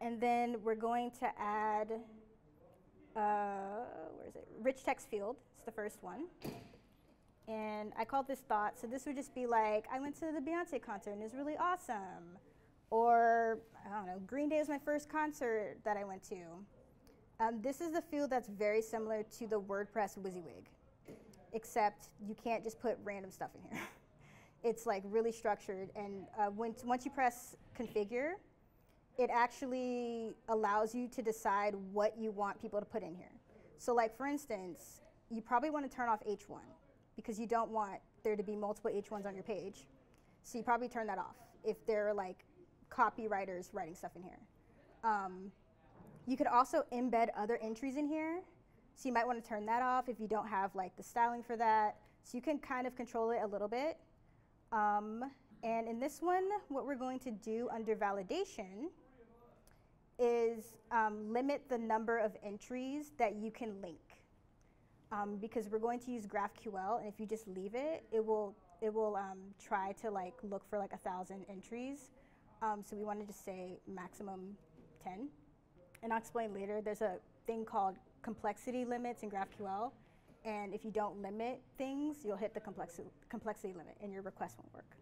A: And then we're going to add, uh, where is it? Rich text field. It's the first one. And I called this thought. So this would just be like, I went to the Beyonce concert and it was really awesome. Or, I don't know, Green Day was my first concert that I went to. Um, this is a field that's very similar to the WordPress WYSIWYG, except you can't just put random stuff in here. it's like really structured. And uh, when, once you press configure, it actually allows you to decide what you want people to put in here. So like for instance, you probably want to turn off H1 because you don't want there to be multiple H1s on your page. So you probably turn that off if there are like copywriters writing stuff in here. Um, you could also embed other entries in here. So you might want to turn that off if you don't have like the styling for that. So you can kind of control it a little bit. Um, and in this one, what we're going to do under validation is um, limit the number of entries that you can link. um, because we're going to use GraphQL, and if you just leave it, it will it will um, try to like look for like a thousand entries. Um, so we wanted to just say maximum 10. And I'll explain later. There's a thing called complexity limits in GraphQL, and if you don't limit things, you'll hit the complexity complexity limit, and your request won't work.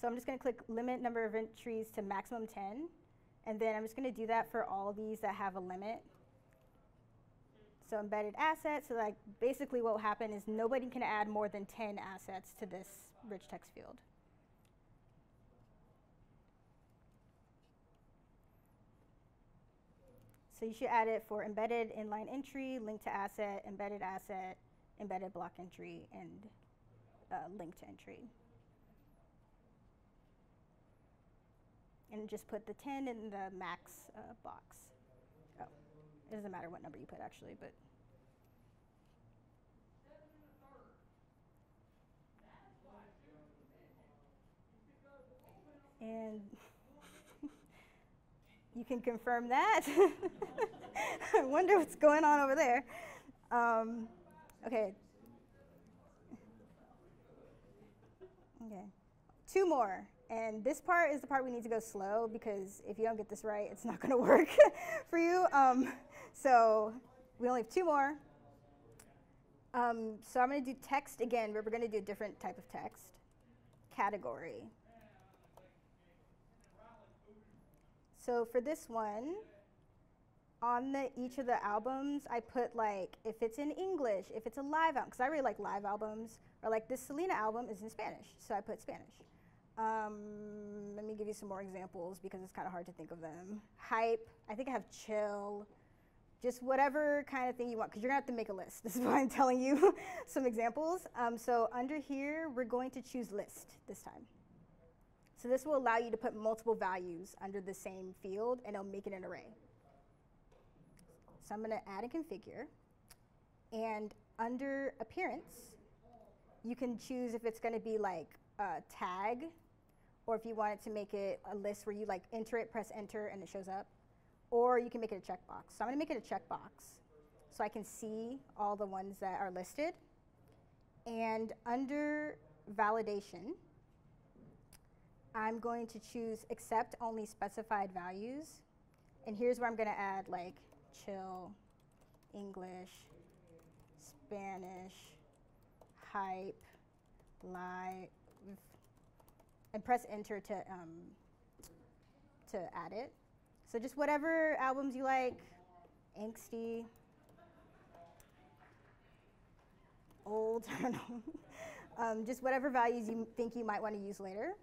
A: So I'm just going to click limit number of entries to maximum 10, and then I'm just going to do that for all these that have a limit. So embedded assets, so like basically what will happen is nobody can add more than 10 assets to this rich text field. So you should add it for embedded inline entry, link to asset, embedded asset, embedded block entry, and uh, link to entry. And just put the 10 in the max uh, box. Oh, it doesn't matter what number you put actually, but. And you can confirm that. I wonder what's going on over there. Um, okay. Okay. Two more. And this part is the part we need to go slow because if you don't get this right, it's not going to work for you. Um, so we only have two more. Um, so I'm going to do text again, but we're going to do a different type of text. Category. So for this one, on the, each of the albums, I put like if it's in English, if it's a live album, because I really like live albums, or like this Selena album is in Spanish, so I put Spanish. Um, let me give you some more examples because it's kind of hard to think of them. Hype, I think I have chill, just whatever kind of thing you want, because you're gonna have to make a list. This is why I'm telling you some examples. Um, so under here, we're going to choose list this time. So this will allow you to put multiple values under the same field and it'll make it an array. So I'm gonna add a configure and under appearance, you can choose if it's gonna be like a tag or if you wanted to make it a list where you like enter it, press enter and it shows up, or you can make it a checkbox. So I'm gonna make it a checkbox so I can see all the ones that are listed. And under validation, I'm going to choose accept only specified values. And here's where I'm going to add like chill, English, Spanish, hype, live, and press enter to, um, to add it. So just whatever albums you like, angsty, old, um, just whatever values you think you might want to use later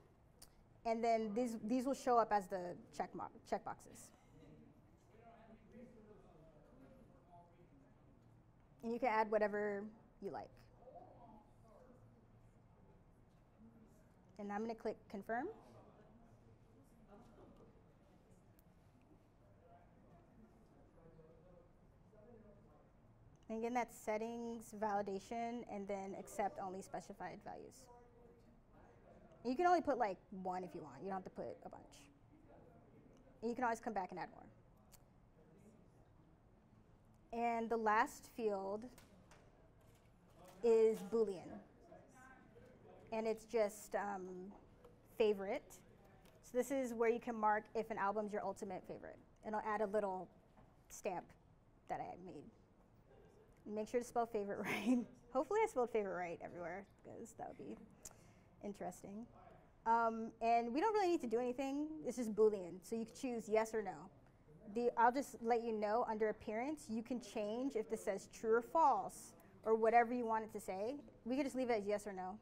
A: and then these, these will show up as the check, check boxes. And you can add whatever you like. And I'm going to click confirm. And again, that's settings, validation, and then accept only specified values. You can only put like one if you want. You don't have to put a bunch. And you can always come back and add more. And the last field is Boolean. And it's just um, favorite. So this is where you can mark if an album's your ultimate favorite. And I'll add a little stamp that I made. Make sure to spell favorite right. Hopefully I spelled favorite right everywhere because that would be interesting. Um, and we don't really need to do anything. It's just Boolean. So you can choose yes or no. The, I'll just let you know under appearance, you can change if this says true or false or whatever you want it to say. We could just leave it as yes or no.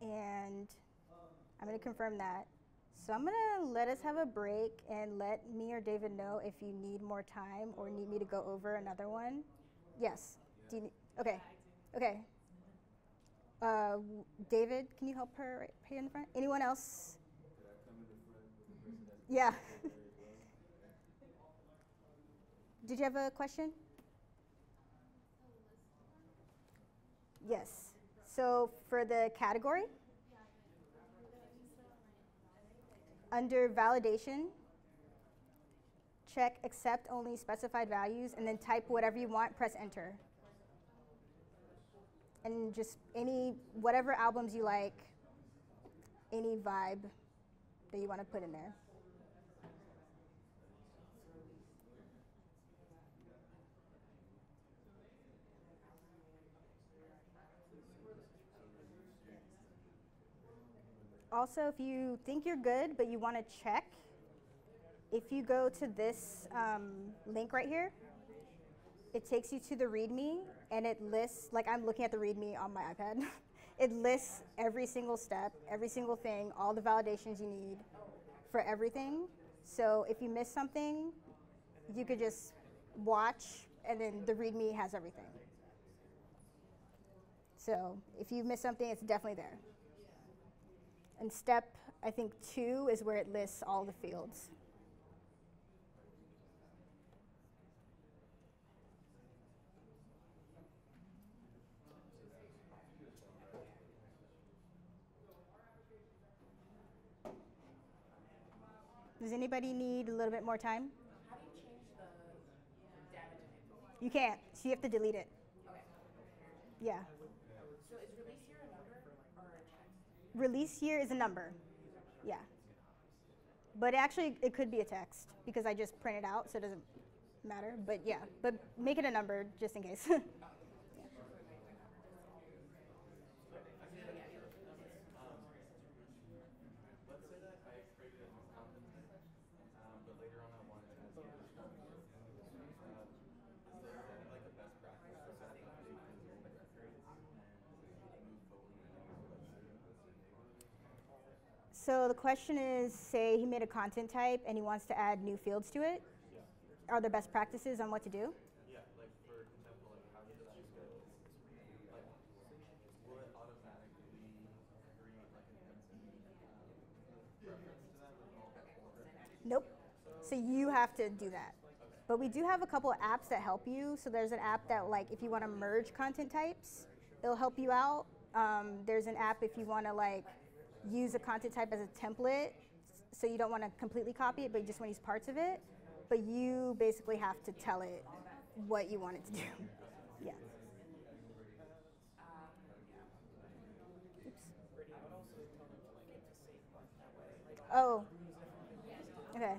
A: And I'm going to confirm that. So I'm gonna let us have a break and let me or David know if you need more time or need me to go over another one. Yes. Do you need, okay. Okay. Uh, David, can you help her right here in the front? Anyone else? Yeah. Did you have a question? Yes. So for the category? under validation, check accept only specified values, and then type whatever you want, press enter. And just any, whatever albums you like, any vibe that you want to put in there. Also, if you think you're good but you want to check, if you go to this um, link right here, it takes you to the README and it lists, like I'm looking at the README on my iPad, it lists every single step, every single thing, all the validations you need for everything. So if you miss something, you could just watch and then the README has everything. So if you miss something, it's definitely there. And step, I think, two is where it lists all the fields. Does anybody need a little bit more time?
F: How do you change the data?
A: You can't, so you have to delete it.
F: Okay.
A: Yeah.
F: So is release here a number or a text?
A: Release year is a number. Yeah. But actually, it could be a text because I just print it out, so it doesn't matter. But yeah, but make it a number just in case.
E: Let's say that I created a content type, um, but later on I wanted to add some additional features. Uh, is there like a best practice for setting up big physical records and move forward with things?
A: So the question is say he made a content type and he wants to add new fields to it. Are there best practices on what to do?
E: Yeah, like for example, like how does that go? Like, will it automatically create like an reference to that with all the
A: Nope. So you have to do that. But we do have a couple of apps that help you. So there's an app that, like, if you want to merge content types, it'll help you out. Um, there's an app if you want to like use a content type as a template, so you don't want to completely copy it, but you just want to use parts of it. But you basically have to tell it what you want it to do. yeah. Oops. Oh. Okay.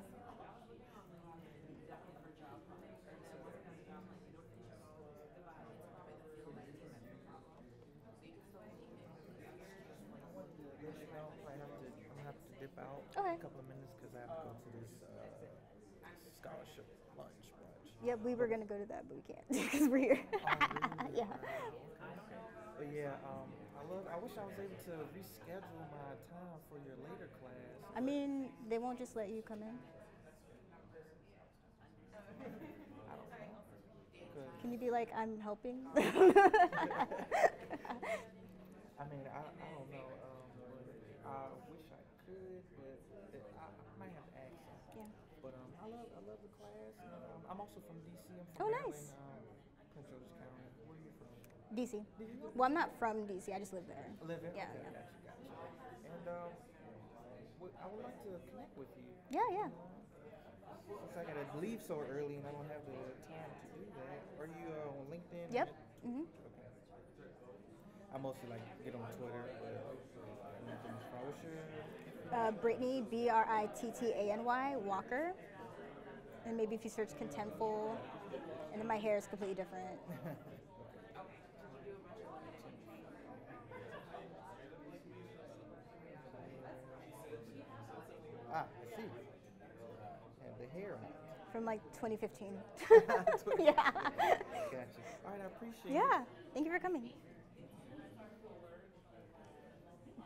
G: let you know I have to I'm gonna have to dip out
A: Okay.
G: a couple of minutes because I have to go to this uh, scholarship lunch
A: Yep, we were gonna go to that, but we can't because we're here.
G: Oh,
A: yeah.
G: But yeah, um, I love. I wish I was able to reschedule my time for your later class.
A: I mean, they won't just let you come in.
G: I don't know. 'Cause,
A: Can you be like, I'm helping?
G: I mean, I, I don't know. Um, I wish I could, but it, I, I might have to ask them.
A: yeah.
G: But um, I love I love the class. And, um, I'm also from DC. I'm
A: Oh,
G: from
A: nice.
G: Maryland, um, Prince George's County. Where are you from?
A: DC.
G: Did you know?
A: Well, I'm not from DC. I just live there.
G: Live in?
A: Yeah,
G: Okay,
A: yeah.
G: gotcha, gotcha. And um, I would like to connect with you.
A: Yeah, yeah.
G: Since I gotta leave so early and I don't have the time to do that. Are you uh, on LinkedIn?
A: Yep. Mm-hmm.
G: Okay. I mostly like get on Twitter, but far. What's your?
A: Uh, Brittany, B R I T T A N Y, Walker. And maybe if you search Contentful, and then my hair is completely different.
G: Ah, I see. Have the hair on.
A: From like 2015. Yeah.
G: Gotcha. All right, I appreciate it.
A: Yeah. Thank you for coming.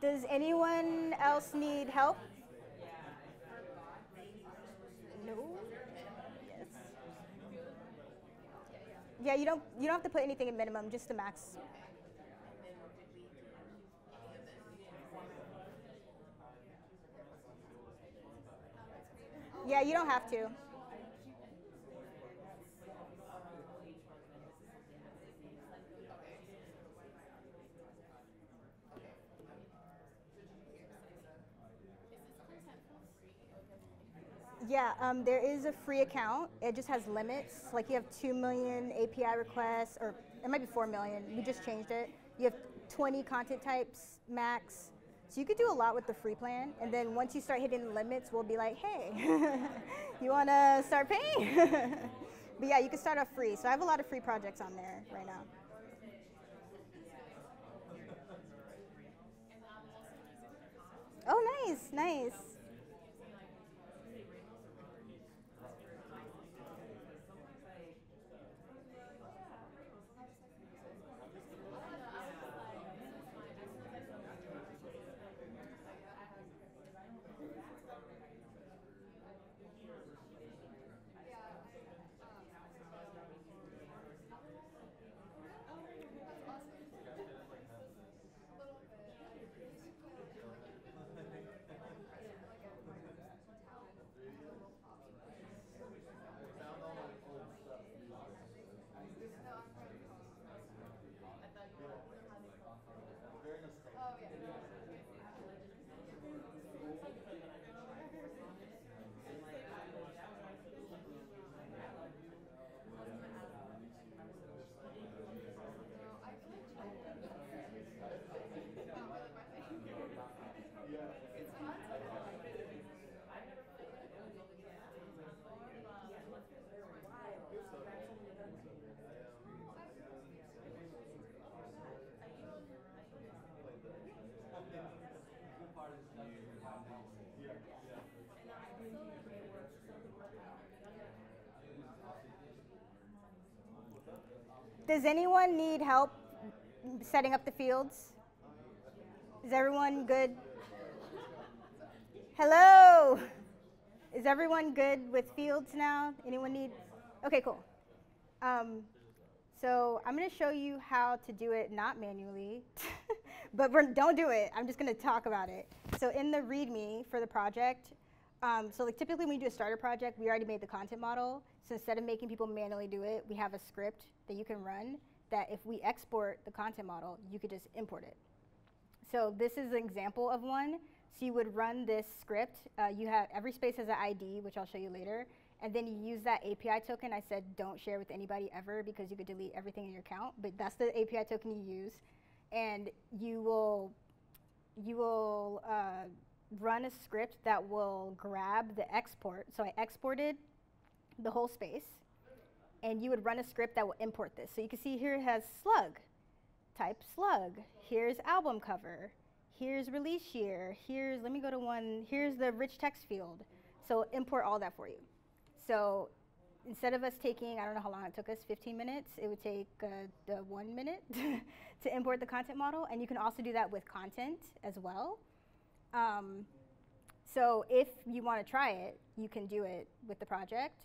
A: Does anyone else need help? No. Yes. Yeah, you don't you don't have to put anything in minimum, just the max. Yeah, you don't have to. Yeah, um, there is a free account. It just has limits. Like you have 2 million API requests, or it might be 4 million. We just changed it. You have 20 content types max. So you could do a lot with the free plan. And then once you start hitting limits, we'll be like, hey, you want to start paying? but yeah, you can start off free. So I have a lot of free projects on there right now. Oh, nice, nice. Does anyone need help setting up the fields? Is everyone good? Hello? Is everyone good with fields now? Anyone need? Okay, cool. Um, so I'm going to show you how to do it not manually, but don't do it. I'm just going to talk about it. So in the README for the project, um, so like typically when you do a starter project, we already made the content model. So instead of making people manually do it, we have a script that you can run that if we export the content model, you could just import it. So this is an example of one. So you would run this script. Uh, you have every space has an ID, which I'll show you later. And then you use that API token. I said don't share with anybody ever because you could delete everything in your account. But that's the API token you use, and you will you will uh, run a script that will grab the export. So I exported the whole space, and you would run a script that will import this. So you can see here it has slug, type slug. Here's album cover. Here's release year. Here's, let me go to one, here's the rich text field. So import all that for you. So instead of us taking, I don't know how long it took us, 15 minutes, it would take uh, one minute to import the content model. And you can also do that with content as well. Um, so if you want to try it, you can do it with the project.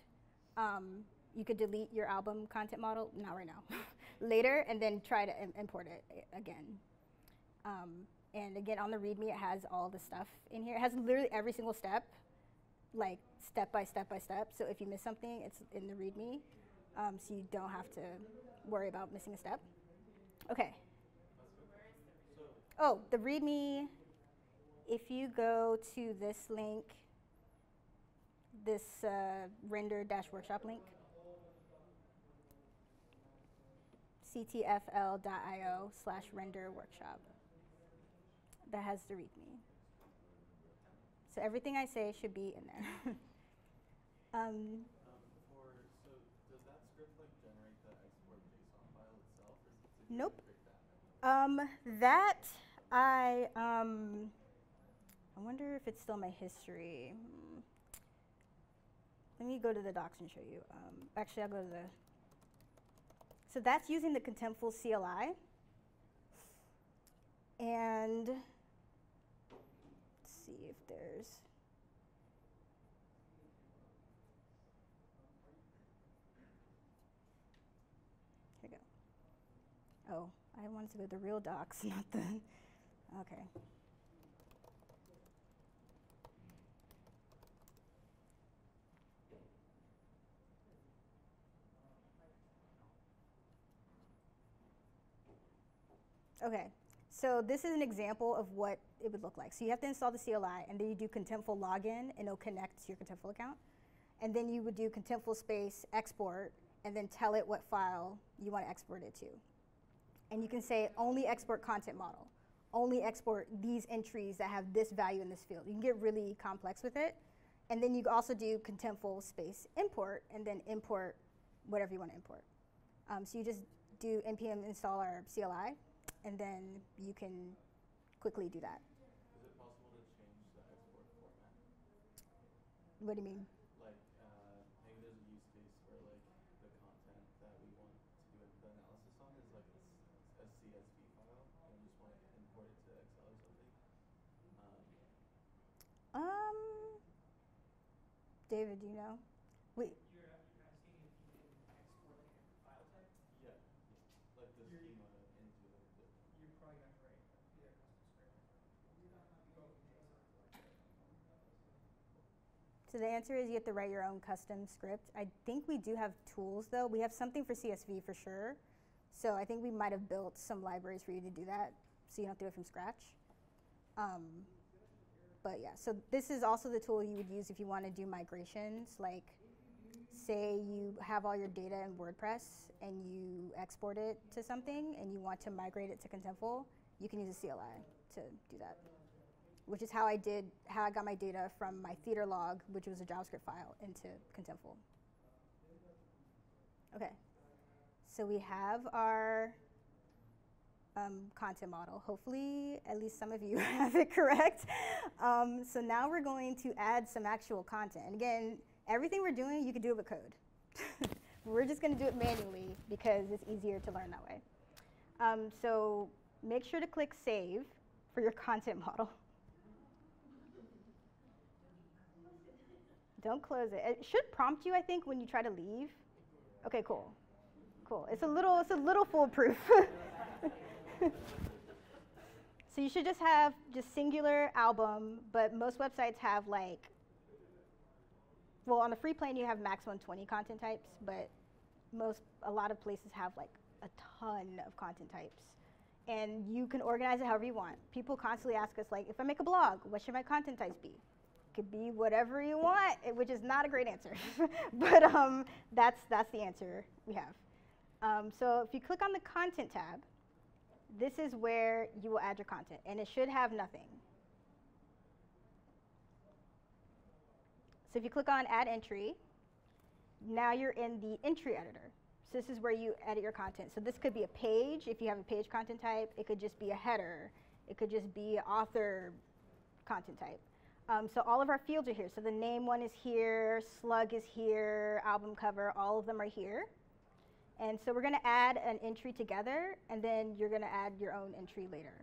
A: Um, you could delete your album content model, not right now, later, and then try to Im import it again. Um, and again, on the README, it has all the stuff in here. It has literally every single step, like step by step by step. So if you miss something, it's in the README, um, so you don't have to worry about missing a step. Okay. Oh, the README, if you go to this link, this uh, render-workshop link, ctfl.io slash render workshop. That has the README. So everything I say should be in there. um,
E: For, so does that script like generate the export JSON file itself, or is it
A: Nope.
E: that
A: um, that I um, I wonder if it's still my history. Hmm. Let me go to the docs and show you. Um, actually, I'll go to the. So that's using the Contentful CLI. And let's see if there's. Here we go. Oh, I wanted to go to the real docs, not the. Okay. Okay, so this is an example of what it would look like. So you have to install the CLI, and then you do Contentful login, and it'll connect to your Contentful account. and then you would do contentful space export, and then tell it what file you want to export it to. And you can say only export content model, only export these entries that have this value in this field. You can get really complex with it. And then you also do contentful space import, and then import whatever you want to import. Um, so you just do npm install our CLI, and then you can quickly do that.
E: Is it possible to change the export format?
A: What do you mean?
E: Like, uh, maybe there's a use case where like the content that we want to do the analysis on is like a, a CSV file, and we just want to import it to Excel or something. Um,
A: Um, David, do you know? Wait,
E: yeah, like the schema into the.
A: So the answer is you have to write your own custom script. I think we do have tools though. We have something for CSV for sure. So I think we might have built some libraries for you to do that, so you don't do it from scratch. Um, but yeah, so this is also the tool you would use if you want to do migrations. Like, say you have all your data in WordPress and you export it to something and you want to migrate it to Contentful, you can use a CLI to do that. Which is how I did, how I got my data from my theater log, which was a JavaScript file, into Contentful. Okay, so we have our um, content model. Hopefully, at least some of you have it correct. Um, so now we're going to add some actual content. Again, everything we're doing, you can do it with code. we're just going to do it manually because it's easier to learn that way. Um, so make sure to click Save for your content model. Don't close it. It should prompt you, I think, when you try to leave. Okay, cool. Cool. It's a little, it's a little foolproof. so you should just have just singular album, but most websites have like, well, on the free plan you have maximum 20 content types, but most, a lot of places have like a ton of content types. And you can organize it however you want. People constantly ask us like, if I make a blog, what should my content types be? Could be whatever you want, eh, which is not a great answer, but um, that's that's the answer we have. Um, so if you click on the content tab, this is where you will add your content, and it should have nothing. So if you click on Add Entry, now you're in the entry editor. So this is where you edit your content. So this could be a page, if you have a page content type. It could just be a header. It could just be author content type. Um, so all of our fields are here. So the name one is here, slug is here, album cover, all of them are here. And so we're going to add an entry together, and then you're going to add your own entry later.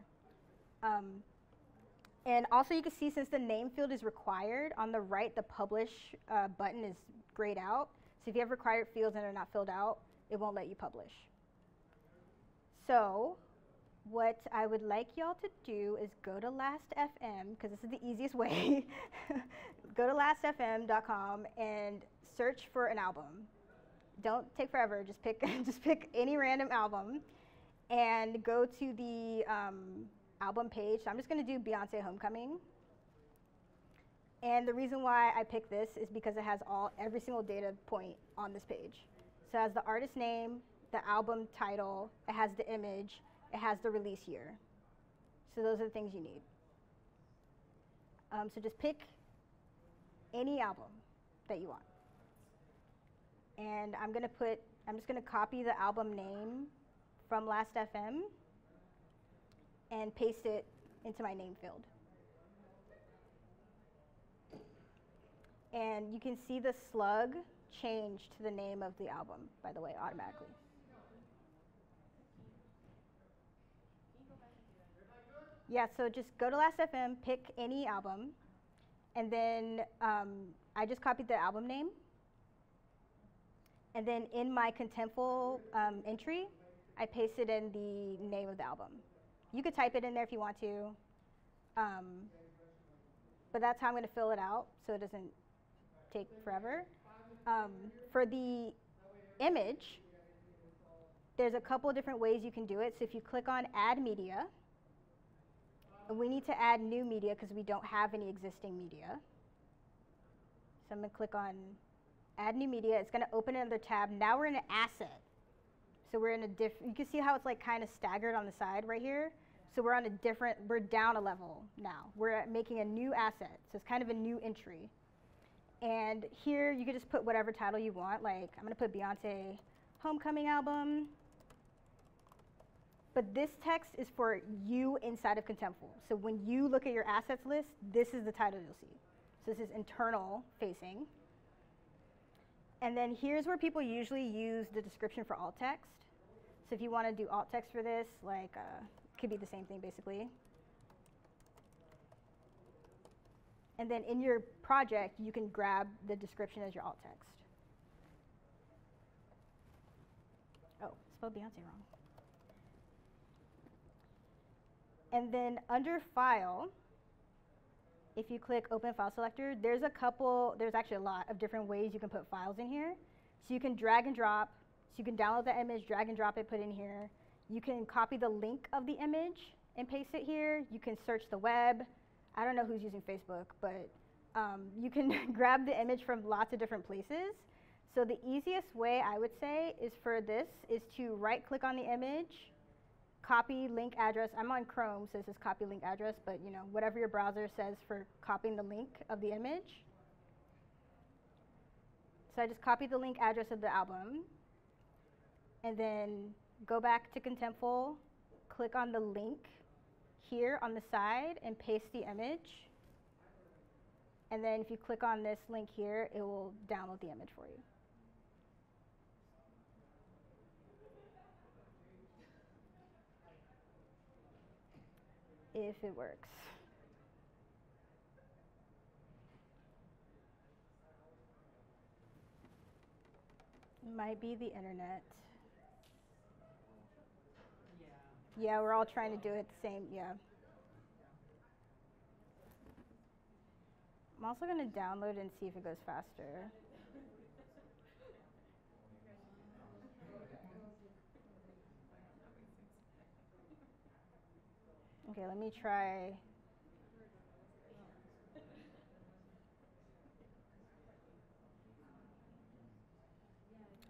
A: Um, and also you can see since the name field is required, on the right the publish uh, button is grayed out. So if you have required fields and they're not filled out, it won't let you publish. So what I would like y'all to do is go to Last.fm, because this is the easiest way. go to lastfm.com and search for an album. Don't take forever, just pick, just pick any random album and go to the um, album page. So I'm just going to do Beyonce Homecoming. And the reason why I picked this is because it has all every single data point on this page. So it has the artist name, the album title, it has the image, it has the release year. So those are the things you need. Um, so just pick any album that you want. And I'm gonna put, I'm just gonna copy the album name from Last.fm and paste it into my name field. And you can see the slug change to the name of the album, by the way, automatically. Yeah, so just go to Last.fm, pick any album, and then um, I just copied the album name. And then in my contentful um, entry, I pasted in the name of the album. You could type it in there if you want to, um, but that's how I'm going to fill it out so it doesn't take forever. Um, for the image, there's a couple different ways you can do it. So if you click on Add Media, we need to add new media because we don't have any existing media. So I'm going to click on add new media. It's going to open another tab. Now we're in an asset. So we're in a diff. You can see how it's like kind of staggered on the side right here. So we're on a different. We're down a level now. We're making a new asset. So it's kind of a new entry. And here you can just put whatever title you want. Like I'm going to put Beyonce Homecoming album. But this text is for you inside of Contentful. So when you look at your assets list, this is the title you'll see. So this is internal facing. And then here's where people usually use the description for alt text. So if you want to do alt text for this, like, uh, could be the same thing basically. And then in your project, you can grab the description as your alt text. Oh, spelled Beyonce wrong. And then under File, if you click Open File Selector, there's a couple, there's actually a lot of different ways you can put files in here. So you can drag and drop, so you can download the image, drag and drop it, put it in here. You can copy the link of the image and paste it here. You can search the web. I don't know who's using Facebook, but um, you can grab the image from lots of different places. So the easiest way I would say is for this is to right click on the image, copy link address. I'm on Chrome, so this is copy link address, but you know, whatever your browser says for copying the link of the image. So I just copy the link address of the album, and then go back to Contentful, click on the link here on the side, and paste the image. And then if you click on this link here, it will download the image for you. If it works. Might be the internet. Yeah. Yeah, we're all trying to do it the same, yeah. I'm also going to download and see if it goes faster. Okay, let me try.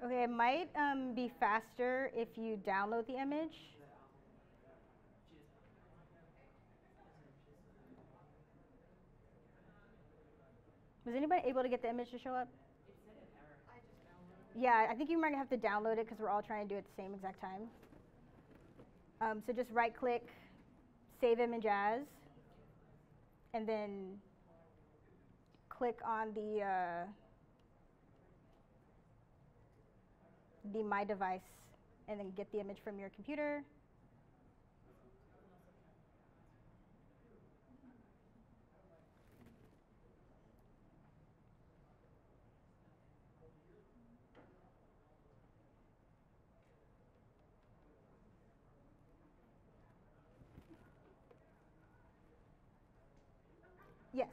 A: Okay, it might um, be faster if you download the image. Was anybody able to get the image to show up? Yeah, I think you might have to download it because we're all trying to do it at the same exact time. Um, so just right click, save image as, and then click on the uh, the My Device, and then get the image from your computer. Yes.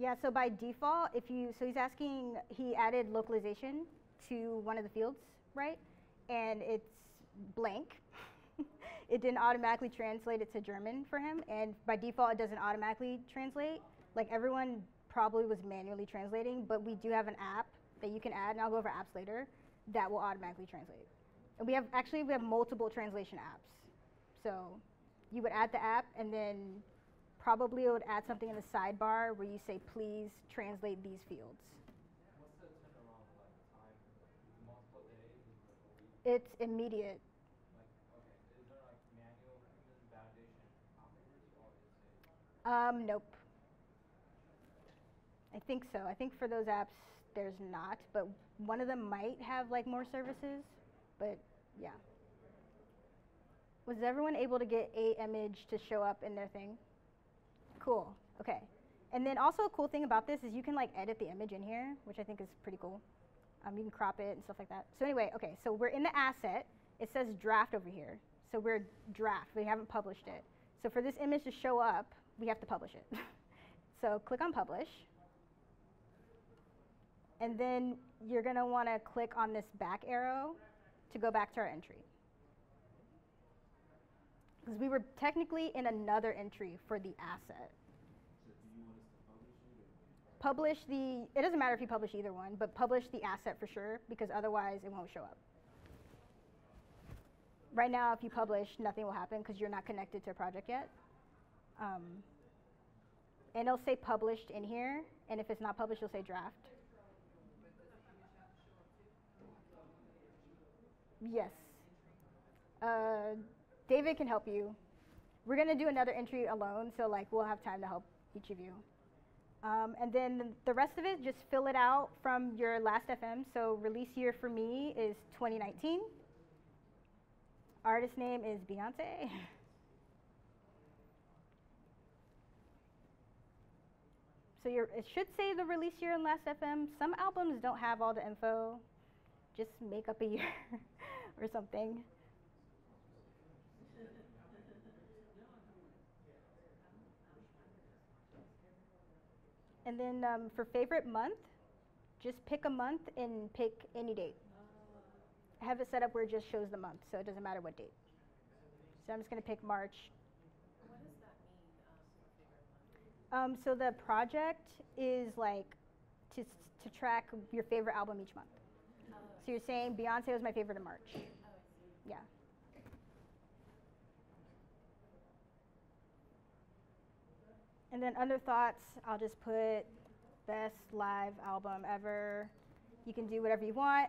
A: Yeah, so by default, if you, so he's asking, he added localization to one of the fields, right? And it's blank. it didn't automatically translate it to German for him, and by default, it doesn't automatically translate. Like everyone probably was manually translating, but we do have an app that you can add, and I'll go over apps later, that will automatically translate. And we have, actually, we have multiple translation apps. So you would add the app, and then probably it would add something in the sidebar where you say, please translate these fields. It's immediate. Um, nope. I think so. I think for those apps, there's not, but one of them might have like more services, but yeah. Was everyone able to get a image to show up in their thing? Cool. Okay. And then also a cool thing about this is you can like edit the image in here, which I think is pretty cool. Um, you can crop it and stuff like that. So anyway, okay, so we're in the asset. It says draft over here. So we're draft. We haven't published it. So for this image to show up, we have to publish it. so click on publish. And then you're gonna wanna click on this back arrow to go back to our entry. Because we were technically in another entry for the asset. Publish the, it doesn't matter if you publish either one, but publish the asset for sure, because otherwise it won't show up. Right now, if you publish, nothing will happen because you're not connected to a project yet. Um, and it'll say published in here, and if it's not published, it'll say draft. Yes. Uh, David can help you. We're gonna do another entry alone, so like we'll have time to help each of you. Um, and then the rest of it, just fill it out from your Last.fm. So release year for me is 2019. Artist name is Beyonce. So it should say the release year in Last.fm. Some albums don't have all the info. Just make up a year or something. And then um, for favorite month, just pick a month and pick any date. Have it set up where it just shows the month, so it doesn't matter what date. So I'm just going to pick March.
F: Um,
A: so the project is like to, to track your favorite album each month.
F: Oh,
A: So you're saying Beyonce was my favorite in March.
F: oh.
A: Yeah. And then under thoughts, I'll just put best live album ever. You can do whatever you want.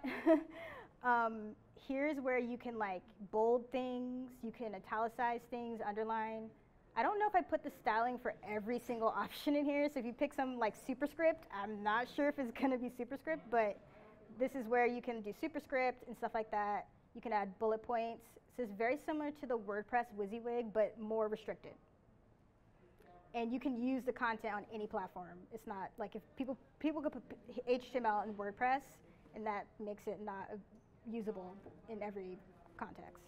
A: um, here's where you can like bold things, you can italicize things, underline. I don't know if I put the styling for every single option in here. So if you pick some like superscript, I'm not sure if it's gonna be superscript, but this is where you can do superscript and stuff like that. You can add bullet points. So it's very similar to the WordPress WYSIWYG, but more restricted. And you can use the content on any platform. It's not like if people people could put HTML in WordPress, and that makes it not usable in every context.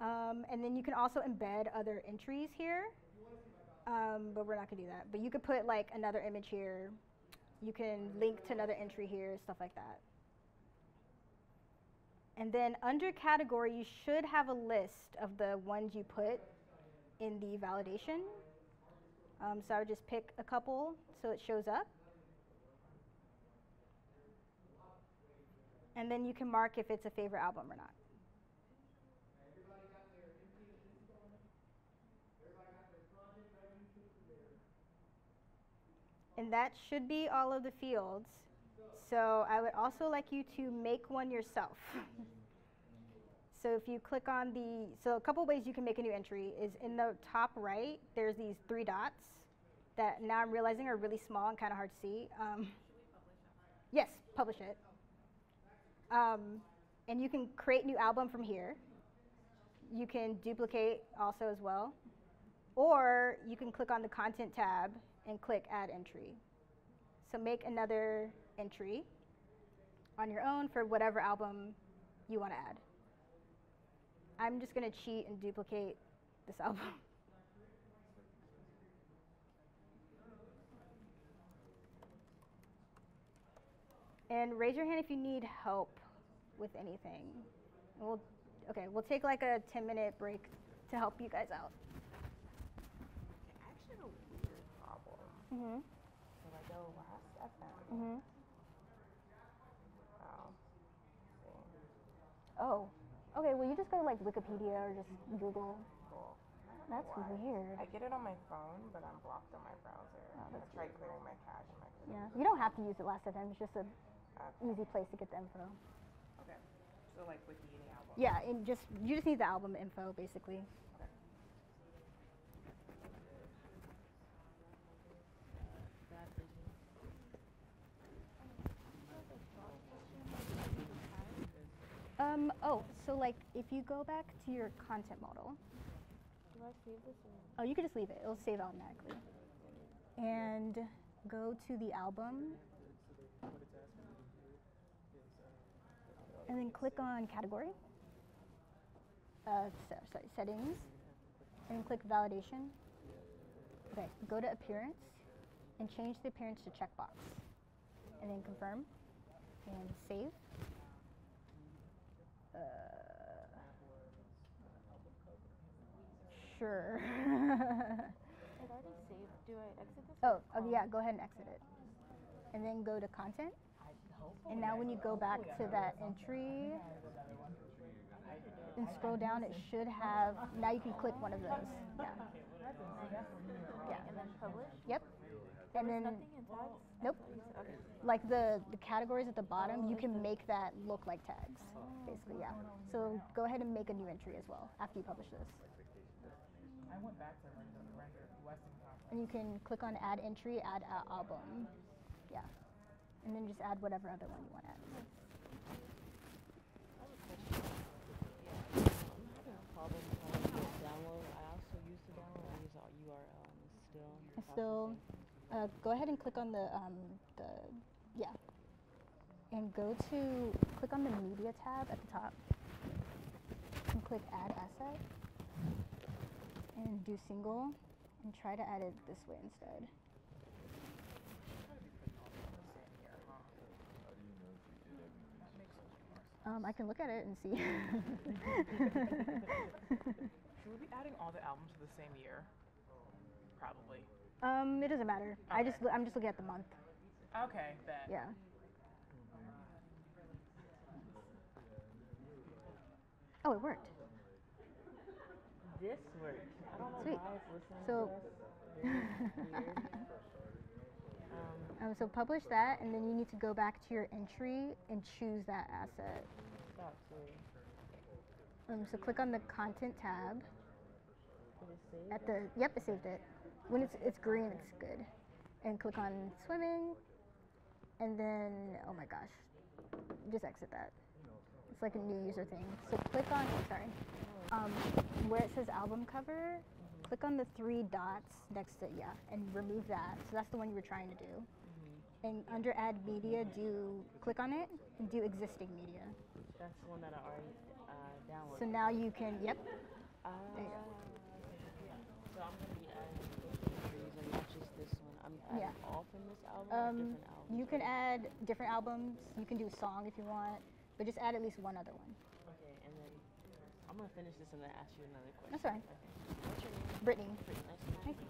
A: Um, and then you can also embed other entries here, um, but we're not gonna do that. But you could put like another image here. You can link to another entry here, stuff like that. And then under category, you should have a list of the ones you put in the validation. Um, so I would just pick a couple so it shows up. And then you can mark if it's a favorite album or not. And that should be all of the fields. So I would also like you to make one yourself. so if you click on the, so a couple ways you can make a new entry is in the top right, there's these three dots that now I'm realizing are really small and kind of hard to see. Um, yes, publish it. Um, and you can create new album from here. You can duplicate also as well. Or you can click on the content tab and click add entry. So make another entry on your own for whatever album you want to add. I'm just going to cheat and duplicate this album. And raise your hand if you need help with anything. And we'll, okay, we'll take like a 10 minute break to help you guys out.
G: I actually had a weird problem.
A: Mm-hmm.
G: So I go last FM.
A: Mm-hmm.
G: Wow.
A: Oh. Okay, well, you just go to like Wikipedia or just Google.
G: Cool.
A: That's
G: Why?
A: weird.
G: I get it on my phone, but I'm blocked on my browser.
A: Oh,
G: I
A: that's
G: tried clearing my cache and my
A: Yeah. You don't have to use it Last.fm. It's just an
G: Okay.
A: easy place to get the info.
G: okay. So like with the album.
A: Yeah, and just you just need the album info basically. Um, oh, so like if you go back to your content model.
F: Do I save this or?
A: Oh, you can just leave it. It'll save automatically. And go to the album. And then click on category. Uh, so, sorry, settings. And click validation. Okay, go to appearance and change the appearance to checkbox. and then confirm and save. Uh, sure.
F: I've already saved. Do I exit this?
A: oh, oh, yeah, go ahead and exit it. And then go to content. And now when you go back to that entry and scroll down, it should have, now you can click one of those. Yeah. Yeah.
F: And then publish.
A: Yep. And then,
F: Nothing in tags.
A: nope.
F: Okay.
A: Like the, the categories at the bottom, oh, you can make that look like tags, oh. basically, yeah. So go ahead and make a new entry as well after you publish this.
G: I went back to render, render conference.
A: And you can click on add entry, add a album. Yeah. And then just add whatever other one you want to add.
H: I'm having a problem download. I also used to download. I use our URL and it's still.
A: Uh, go ahead and click on the, um, the, yeah. And go to, click on the media tab at the top. And click add asset. And do single. And try to add it this way instead.
D: How do you know if you did everything?
A: Um, I can look at it and see.
G: Should we be adding all the albums to the same year? Probably.
A: Um, it doesn't matter. I just I'm just looking at the month.
G: Okay, bet.
A: Yeah. Oh, it worked.
H: This worked. I don't know
A: Sweet. So-
H: to us. Very weird. Um,
A: Um, so publish that, and then you need to go back to your entry and choose that asset. Um, so click on the content tab
H: Did it save?
A: at the. Yep, it saved it. When it's it's green, it's good. And click on swimming, and then oh my gosh, just exit that. It's like a new user thing. So click on sorry, um, where it says album cover. Click on the three dots next to yeah, and remove that. So that's the one you were trying to do. And under add media, do click on it and do existing media.
H: That's the one that I already uh, downloaded.
A: So now you can yep.
H: Ah,
A: there you go.
H: So I'm gonna be adding entries and not just this one. Adding
A: Yeah.
H: all from this album or
A: Um,
H: different albums.
A: you can add different albums. You can do a song if you want, but just add at least one other one.
H: Okay, and then I'm gonna finish this and then ask you another question.
A: That's fine.
H: Okay. What's your name?
A: Brittany.
H: Brittany. Nice to meet
A: Thank
H: you.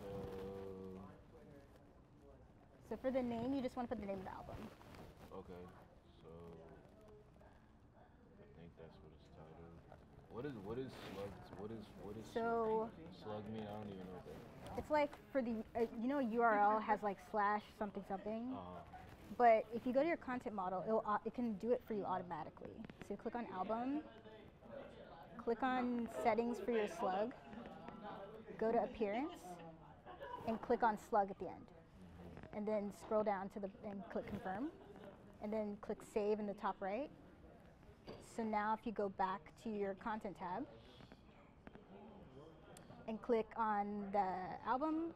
D: So,
A: So for the name, you just want to put the name of the album.
D: okay, so I think that's what it's titled. What is what is slug? What is what is
A: So
D: slug mean? I don't even know what that.
A: it's like for the uh, you know URL has like slash something something,
D: Uh,
A: but if you go to your content model, it'll, au- it can do it for you automatically. So you click on album, click on settings for your slug, go to appearance, and click on slug at the end. And then scroll down to the and click confirm, and then click save in the top right. So now if you go back to your content tab and click on the album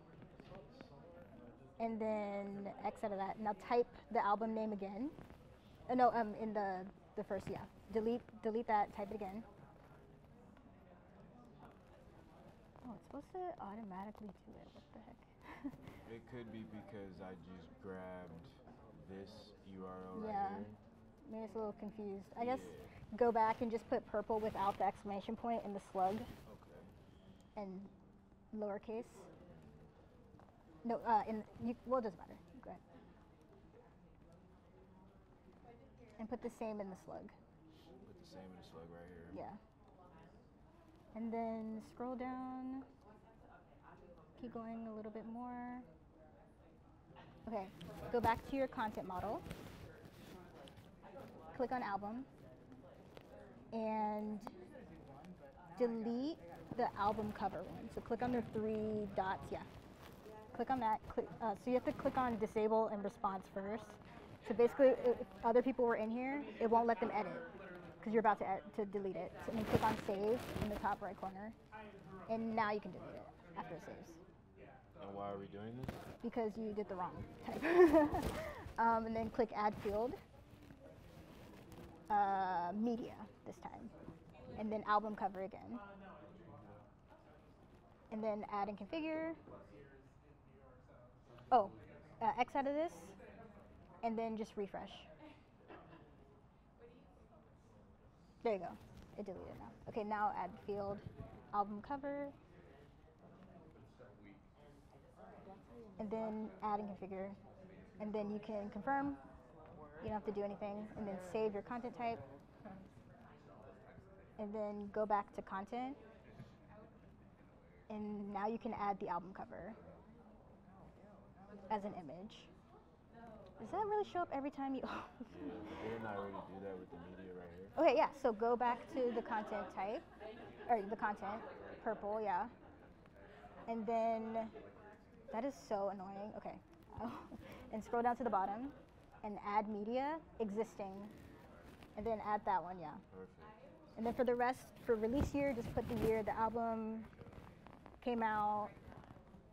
A: and then X out of that. Now type the album name again. Uh, no, um, in the the first, yeah. Delete delete that. Type it again. Oh, it's supposed to automatically do it. What the heck?
D: it could be because I just grabbed this URL right
A: Yeah.
D: here.
A: Maybe it's a little confused. I guess go back and just put purple without the exclamation point in the slug. And lowercase. No, uh, in you. Well, it doesn't matter. Go ahead. And put the same in the slug.
D: Put the same in the slug right here.
A: Yeah. And then scroll down. Keep going a little bit more. Okay, go back to your content model. Click on album. And delete the album cover one. So click on the three dots, yeah. Click on that. Click, uh, so you have to click on disable and response first. So basically, if other people were in here, it won't let them edit because you're about to, ed- to delete it. So then click on save in the top right corner, and now you can delete it after it saves
D: And why are we doing this?
A: because you did the wrong type. um, and then click add field, uh, media this time, and then album cover again. And then add and configure. Oh, uh, X out of this, and then just refresh. There you go. It deleted now. Okay, now add field, album cover, and then add and configure, and then you can confirm. You don't have to do anything, and then save your content type, and then go back to content, and now you can add the album cover as an image. Does that really show up every time you?
D: Yeah, didn't I already do that with the media right here?
A: okay, yeah. So go back to the content type, or the content, purple, yeah. And then that is so annoying. Okay, and scroll down to the bottom, and add media existing, and then add that one, yeah.
D: Perfect.
A: And then for the rest, for release year, just put the year the album came out.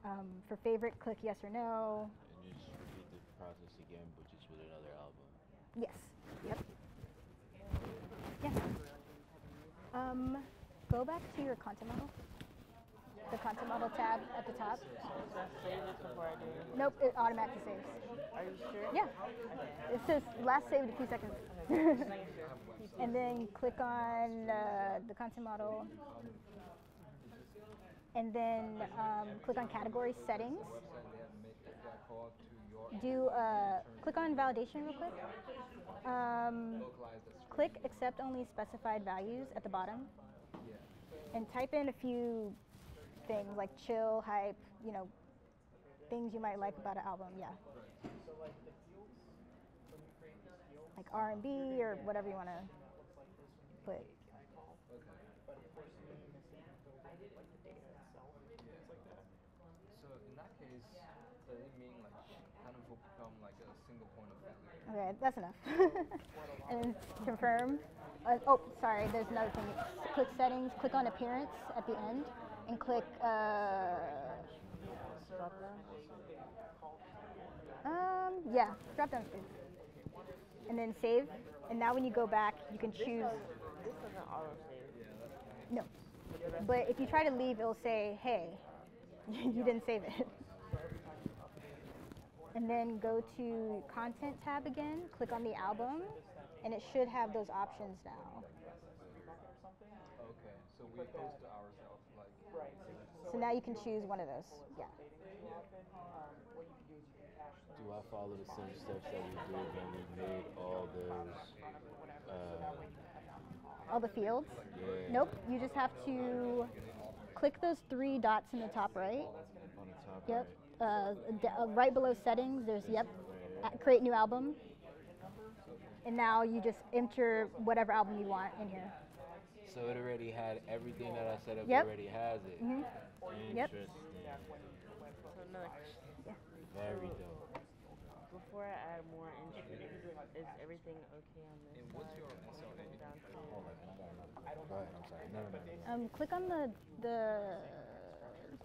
A: Um, for favorite, click yes or no.
D: And you just repeat the process again, but just with another album.
A: Yes. Yep. Yeah. Um, go back to your content model. The content model tab at the top.
H: Save it before I do?
A: Nope, it automatically saves.
H: Are you sure?
A: Yeah.
H: Okay.
A: It says last saved a few seconds.
H: Okay. Just making sure.
A: and then click on uh, the content model. And then um, click on category settings. Do uh, click on validation real quick. Um, click accept only specified values at the bottom. And type in a few things like chill, hype, you know, things you might like about an album. Yeah. Like R&B or whatever you want to put.
I: So in that case, does it mean like kind of will become like a single point of failure?
A: Okay, that's enough. and then confirm. Uh, oh, sorry, there's another thing. Click settings, click on appearance at the end, and click. Uh, um, yeah, drop down. And then save. And now when you go back, you can choose.
H: This doesn't auto save.
A: No. But if you try to leave, it'll say, hey, you didn't save it. And then go to content tab again, click on the album, and it should have those options now.
I: Okay, so we host to ourselves like.
A: So now you can choose one of those. Yeah.
D: Do I follow the same steps that we did when we made all those? Uh,
A: All the fields.
D: yeah.
A: Nope. You just have to click those three dots in the top right.
D: On the top.
A: Yep. D- uh, right below settings, there's yep. a- Create new album. And now you just enter whatever album you want in here.
D: So it already had everything that I set up.
A: Yep.
D: Already has it.
A: Mhm. Yep.
D: Interesting.
H: So another question.
D: Very dope.
H: Before I add more entries, is everything okay on this
I: And what's your
H: When it
I: SLA?
H: comes down to
D: Hold on, I got another. Go ahead. I'm sorry. No, no, no. no.
A: Um, click on the the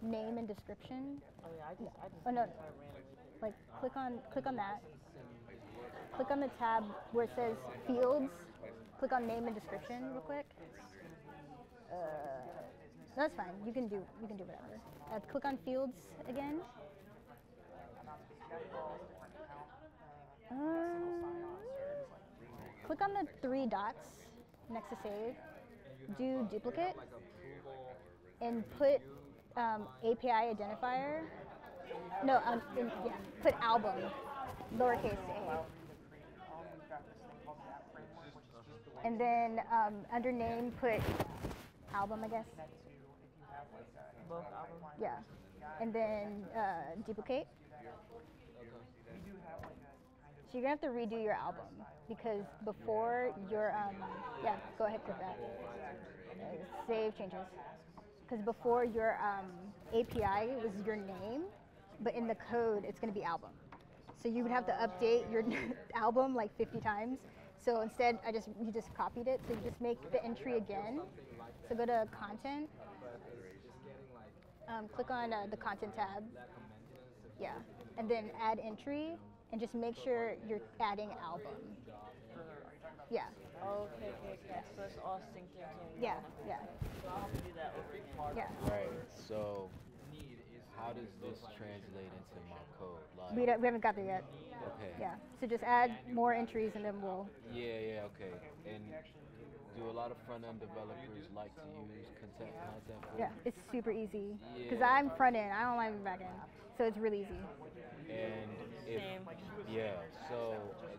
A: name and description.
H: Oh yeah, I just I just
A: Oh, no. Like click on click on that. Click on the tab where it says fields. Click on name and description real quick. Uh, that's fine. You can do you can do whatever. Uh, click on fields again. Um, click on the three dots next to save. Do duplicate and put um, API identifier. No, um, in, yeah, put album, lowercase a. And then um, under name, put album, I guess. Yeah. And then uh, duplicate. So you're gonna have to redo your album because before your um, yeah, go ahead click that. Uh, save changes. Because before your um, API was your name, but in the code it's gonna be album. So you would have to update your album like 50 times. So instead, I just you just copied it. So you just make the entry again. So go to content. Um, click on uh, the content tab. Yeah, and then add entry, and just make sure you're adding album. Yeah,
H: okay, okay, okay. So it's all synced into one.
A: yeah, yeah,
H: So I'll have to do that over again.
A: yeah.
D: Right. So
J: how does this translate into my code? Like,
A: We, don't, we haven't got there yet.
J: okay.
A: Yeah. So just add more entries and then we'll.
J: Yeah, yeah, okay. And do a lot of front end developers like to use content content? for-
A: Yeah, it's super easy. Because
J: Yeah.
A: I'm front end, I don't like back end. So it's really easy.
J: And if
H: Same.
J: yeah, so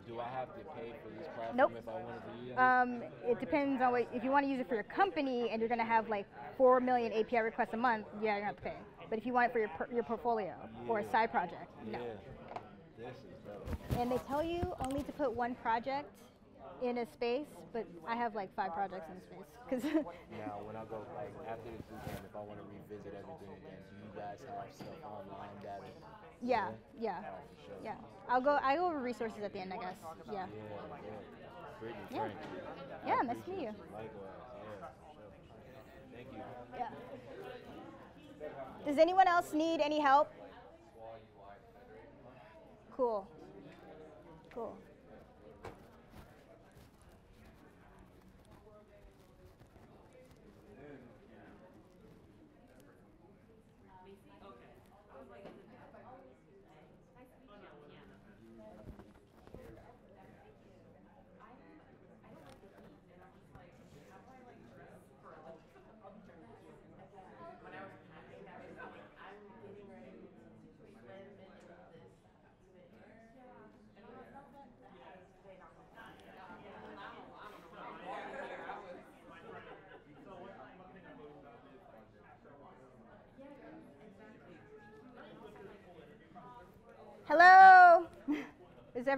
J: do I have to pay for this platform
A: Nope.
J: if I wanted to use it?
A: Um, it depends on what, if you want to use it for your company and you're going to have like 4 million API requests a month, yeah, you're going to have to pay. But if you want it for your, per- your portfolio or a side project, no.
J: Yeah. This is dope.
A: And they tell you only to put one project in a space, but I have like five projects in space. Cause
J: Now, when I go like after this weekend, if I want to revisit everything again, do you guys have stuff online that?
A: yeah, yeah,
J: for sure.
A: yeah. I'll go. I go over resources at the end, I guess. Yeah.
J: Yeah, yeah. Brittany,
A: Yeah. Yeah, nice to meet you.
J: Likewise, yeah, sure. Thank you.
A: Yeah. Does anyone else need any help? Cool. Cool.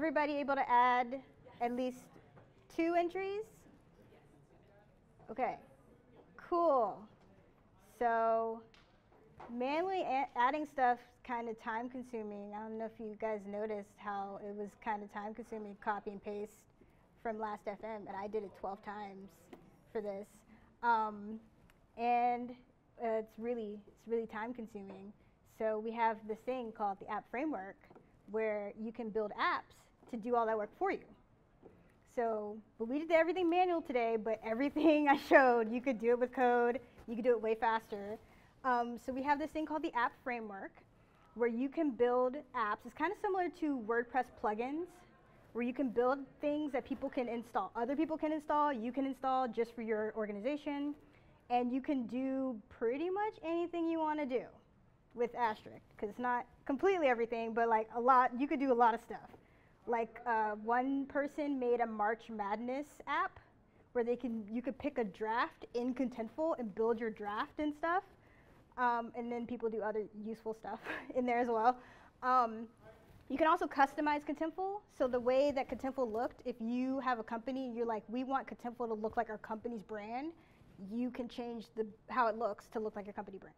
A: Everybody able to add at least two entries? Okay. Cool. So manually adding stuff kind of time consuming. I don't know if you guys noticed how it was kind of time consuming copy and paste from Last.fm and I did it 12 times for this. Um, and uh, it's really it's really time consuming. So we have this thing called the app framework where you can build apps to do all that work for you. So, but we did everything manual today, but everything I showed, you could do it with code, you could do it way faster. Um, so we have this thing called the app framework where you can build apps. It's kind of similar to WordPress plugins where you can build things that people can install. Other people can install, you can install just for your organization, and you can do pretty much anything you want to do with Asterisk because it's not completely everything, but like a lot, you could do a lot of stuff. Like uh, one person made a March Madness app where they can you could pick a draft in Contentful and build your draft and stuff, um, and then people do other useful stuff in there as well. Um, you can also customize Contentful. So the way that Contentful looked, if you have a company, you're like, we want Contentful to look like our company's brand. You can change the how it looks to look like your company brand.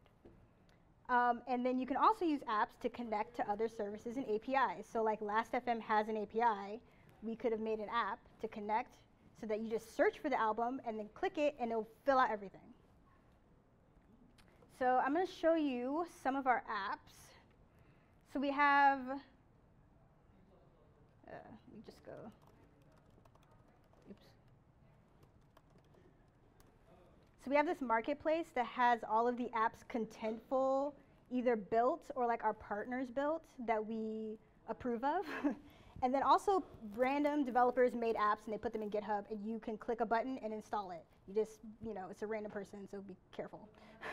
A: Um, and then you can also use apps to connect to other services and APIs. So like Last.fm has an API, we could have made an app to connect so that you just search for the album and then click it and it'll fill out everything. So I'm going to show you some of our apps. So we have, uh, let me just go, oops. So we have this marketplace that has all of the apps contentful, either built or like our partners built that we approve of. and then also random developers made apps and they put them in GitHub and you can click a button and install it. You just, you know, it's a random person, so be careful.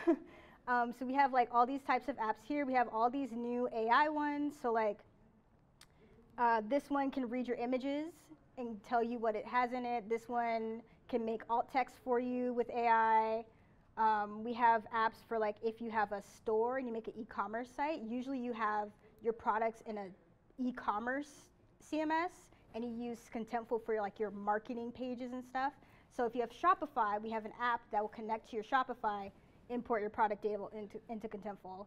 A: um, so we have like all these types of apps here. We have all these new AI ones. So like uh, this one can read your images and tell you what it has in it. This one can make alt text for you with AI. Um, we have apps for like if you have a store and you make an e-commerce site. Usually you have your products in a e-commerce CMS and you use Contentful for like your marketing pages and stuff. So if you have Shopify, we have an app that will connect to your Shopify, import your product data into, into Contentful.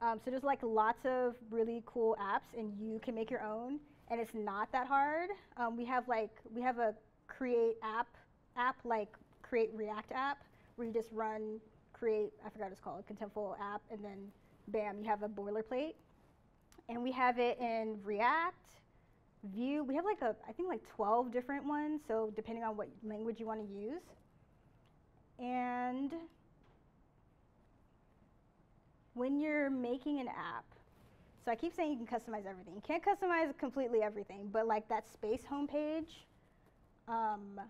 A: Um, so there's like lots of really cool apps, and you can make your own, and it's not that hard. Um, we have like we have a create app app like create React app where you just run create I forgot what it's called a Contentful app, and then bam you have a boilerplate, and we have it in React, Vue. We have like a I think like 12 different ones, so depending on what language you want to use, and when you're making an app, so I keep saying you can customize everything. You can't customize completely everything, but like that space homepage, um,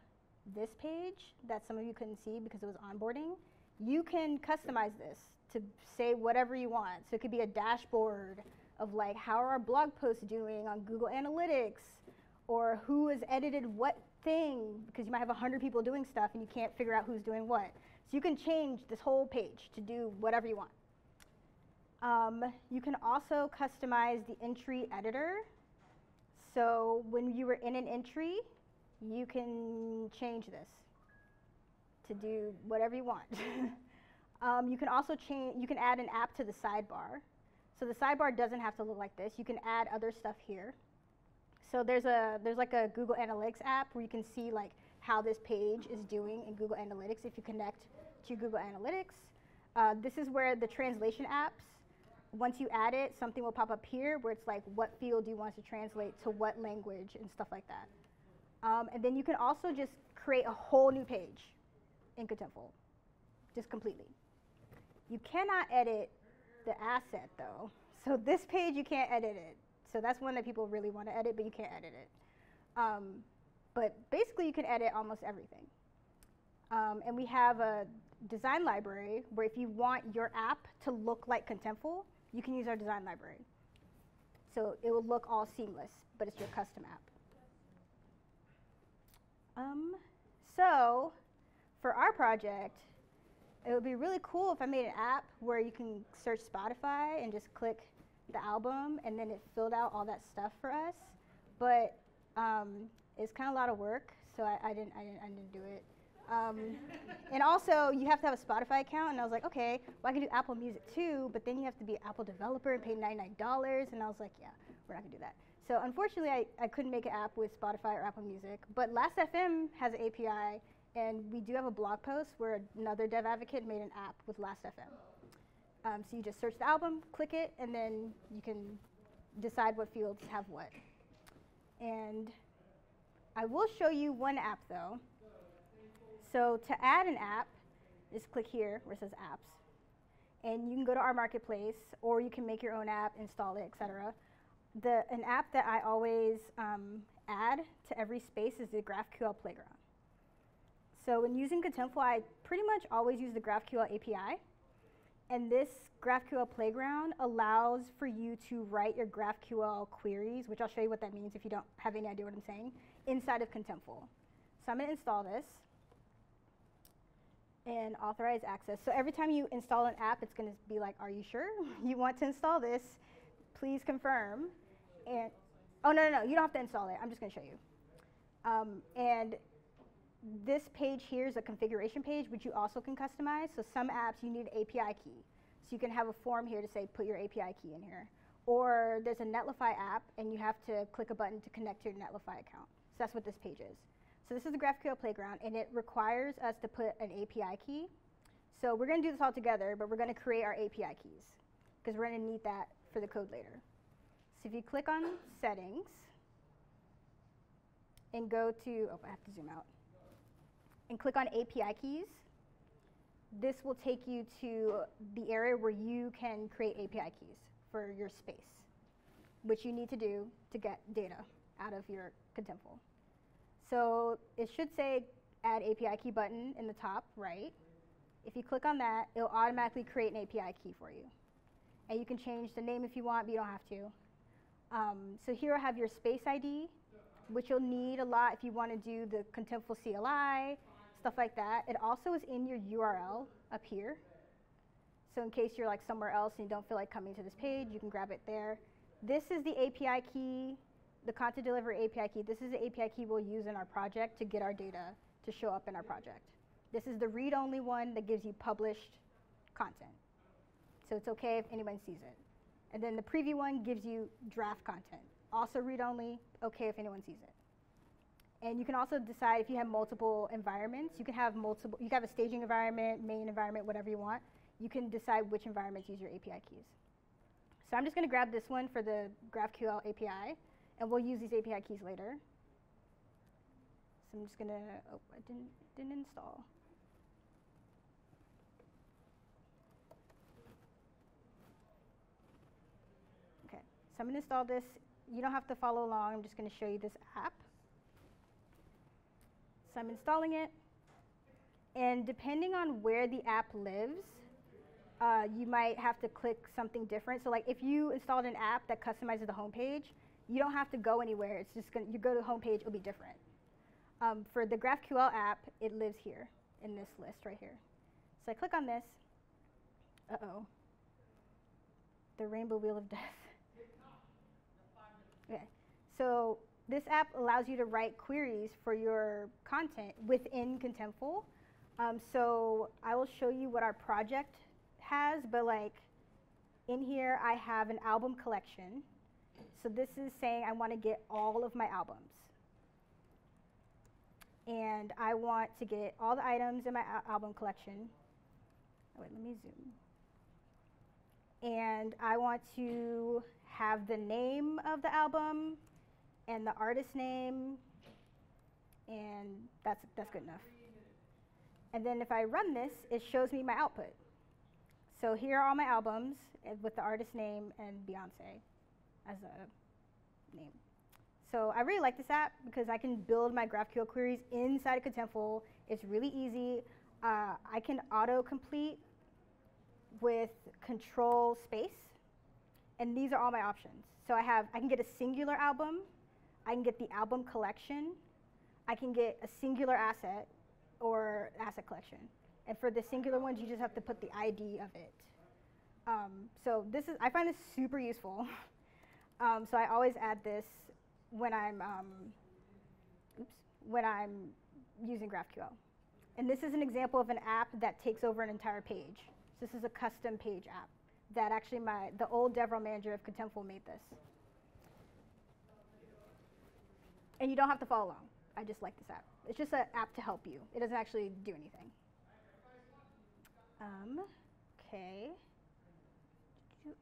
A: this page that some of you couldn't see because it was onboarding, you can customize this to say whatever you want. So it could be a dashboard of like how are our blog posts doing on Google Analytics, or who has edited what thing because you might have 100 people doing stuff and you can't figure out who's doing what. So you can change this whole page to do whatever you want. Um, you can also customize the entry editor. So when you were in an entry, you can change this to do whatever you want. um, you can also change, you can add an app to the sidebar. So the sidebar doesn't have to look like this. You can add other stuff here. So there's a there's like a Google Analytics app where you can see like how this page is doing in Google Analytics if you connect to Google Analytics. Uh, this is where the translation apps, once you add it, something will pop up here where it's like what field do you want to translate to what language and stuff like that. Um, and then you can also just create a whole new page in Contentful, just completely. You cannot edit the asset though. So this page, you can't edit it. So that's one that people really want to edit, but you can't edit it. Um, but basically, you can edit almost everything. Um, and we have a design library where if you want your app to look like Contentful, you can use our design library. So it will look all seamless, but it's your custom app. Um, so for our project, it would be really cool if I made an app where you can search Spotify and just click the album and then it filled out all that stuff for us. But um, it's kind of a lot of work, so I, I, didn't, I, didn't, I didn't do it. Um, and also, you have to have a Spotify account, and I was like, okay, well, I can do Apple Music too, but then you have to be an Apple developer and pay $99, and I was like, yeah, we're not gonna do that. So unfortunately, I, I couldn't make an app with Spotify or Apple Music, but Last.fm has an API, and we do have a blog post where another dev advocate made an app with Last.fm. Um, so you just search the album, click it, and then you can decide what fields have what. And I will show you one app though. So to add an app, just click here where it says apps. And you can go to our marketplace, or you can make your own app, install it, etc. The, an app that I always um, add to every space is the GraphQL Playground. So when using Contentful, I pretty much always use the GraphQL API. And this GraphQL Playground allows for you to write your GraphQL queries, which I'll show you what that means if you don't have any idea what I'm saying, inside of Contentful. So I'm going to install this and authorize access. So every time you install an app, it's going to be like, are you sure you want to install this? Please confirm. And oh, no, no, no, you don't have to install it. I'm just going to show you. Um, and this page here is a configuration page, which you also can customize. So some apps you need an API key. So you can have a form here to say put your API key in here. Or there's a Netlify app, and you have to click a button to connect to your Netlify account. So that's what this page is. So this is the GraphQL Playground, and it requires us to put an API key. So we're going to do this all together, but we're going to create our API keys because we're going to need that for the code later. So if you click on Settings and go to, oh, I have to zoom out and click on API keys, this will take you to the area where you can create API keys for your space, which you need to do to get data out of your Contentful. So it should say add API key button in the top right. If you click on that, it'll automatically create an API key for you. And you can change the name if you want, but you don't have to. Um, so here I have your space ID, which you'll need a lot if you want to do the Contentful CLI, stuff like that. It also is in your URL up here. So in case you're like somewhere else and you don't feel like coming to this page, you can grab it there. This is the API key, the content delivery API key. This is the API key we'll use in our project to get our data to show up in our project. This is the read-only one that gives you published content. So it's okay if anyone sees it. And then the preview one gives you draft content. Also read-only, okay if anyone sees it. And you can also decide if you have multiple environments. You can have multiple, you can have a staging environment, main environment, whatever you want. You can decide which environments use your API keys. So I'm just going to grab this one for the GraphQL API, and we'll use these API keys later. So I'm just going to, oh, I didn't, didn't install. I'm going to install this. You don't have to follow along. I'm just going to show you this app. So I'm installing it. And depending on where the app lives, uh, you might have to click something different. So like if you installed an app that customizes the homepage, you don't have to go anywhere. It's just going to, you go to the homepage, it'll be different. Um, for the GraphQL app, it lives here in this list right here. So I click on this. Uh-oh. The rainbow wheel of death. Okay. So this app allows you to write queries for your content within Contentful. Um, so I will show you what our project has, but like in here I have an album collection. So this is saying I want to get all of my albums. And I want to get all the items in my al album collection. Oh, wait, let me zoom. And I want to have the name of the album and the artist name, and that's, that's good enough. And then if I run this, it shows me my output. So here are all my albums with the artist name and Beyonce as a name. So I really like this app because I can build my GraphQL queries inside of Contentful. It's really easy. Uh, I can auto-complete with control space, and these are all my options. So I have, I can get a singular album, I can get the album collection, I can get a singular asset or asset collection. And for the singular ones, you just have to put the ID of it. Um, so this is, I find this super useful. um, so I always add this when I'm, um, oops, when I'm using GraphQL. And this is an example of an app that takes over an entire page. So this is a custom page app that actually my, the old DevRel manager of Contentful made this. And you don't have to follow along. I just like this app. It's just an app to help you. It doesn't actually do anything. Um, okay.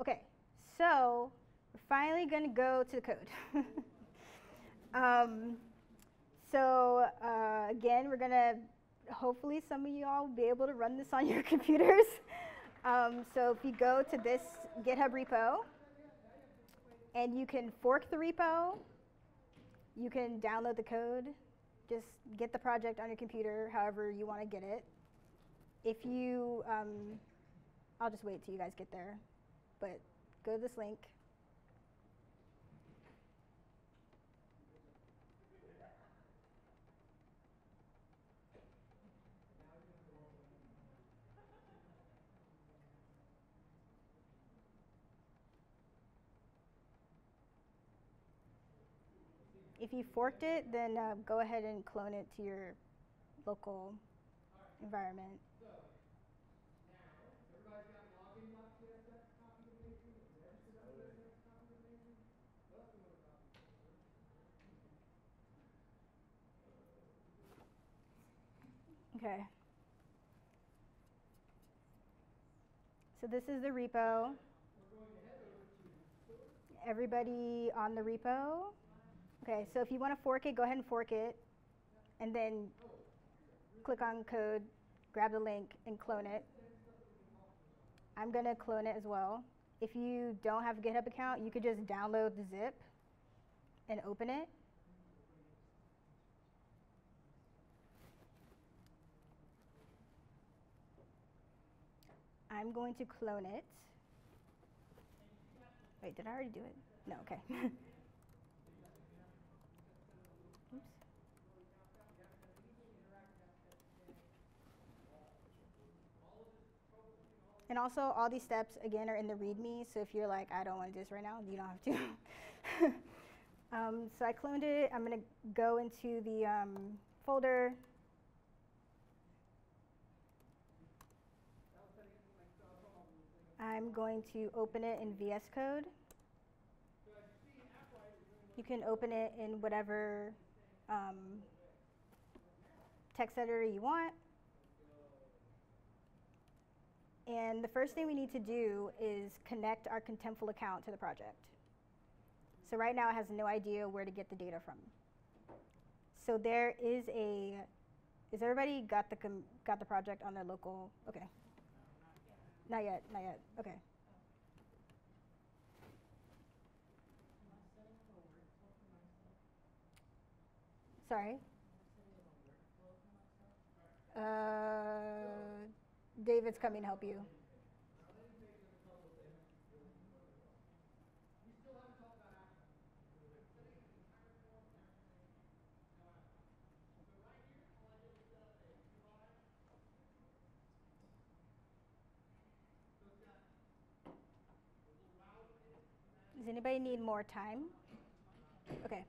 A: Okay, so we're finally going to go to the code. um, so uh, again, we're going to, hopefully some of you all will be able to run this on your computers. Um, so if you go to this GitHub repo, and you can fork the repo, you can download the code, just get the project on your computer however you want to get it. If you, um, I'll just wait till you guys get there, but go to this link. If you forked it, then uh, go ahead and clone it to your local environment. Okay. So this is the repo. Everybody on the repo? Okay, so if you want to fork it, go ahead and fork it, and then click on code, grab the link, and clone it. I'm going to clone it as well. If you don't have a GitHub account, you could just download the zip and open it. I'm going to clone it. Wait, did I already do it? No, okay. And also, all these steps, again, are in the README, so if you're like, I don't want to do this right now, you don't have to. um, so I cloned it. I'm going to go into the um, folder. I'm going to open it in VS Code. You can open it in whatever um, text editor you want. And the first thing we need to do is connect our Contentful account to the project. So right now it has no idea where to get the data from. So there is a, is everybody got the, got the project on their local, okay. Not yet, not yet, okay. Sorry? Uh, David's coming to help you. Does anybody need more time? Okay.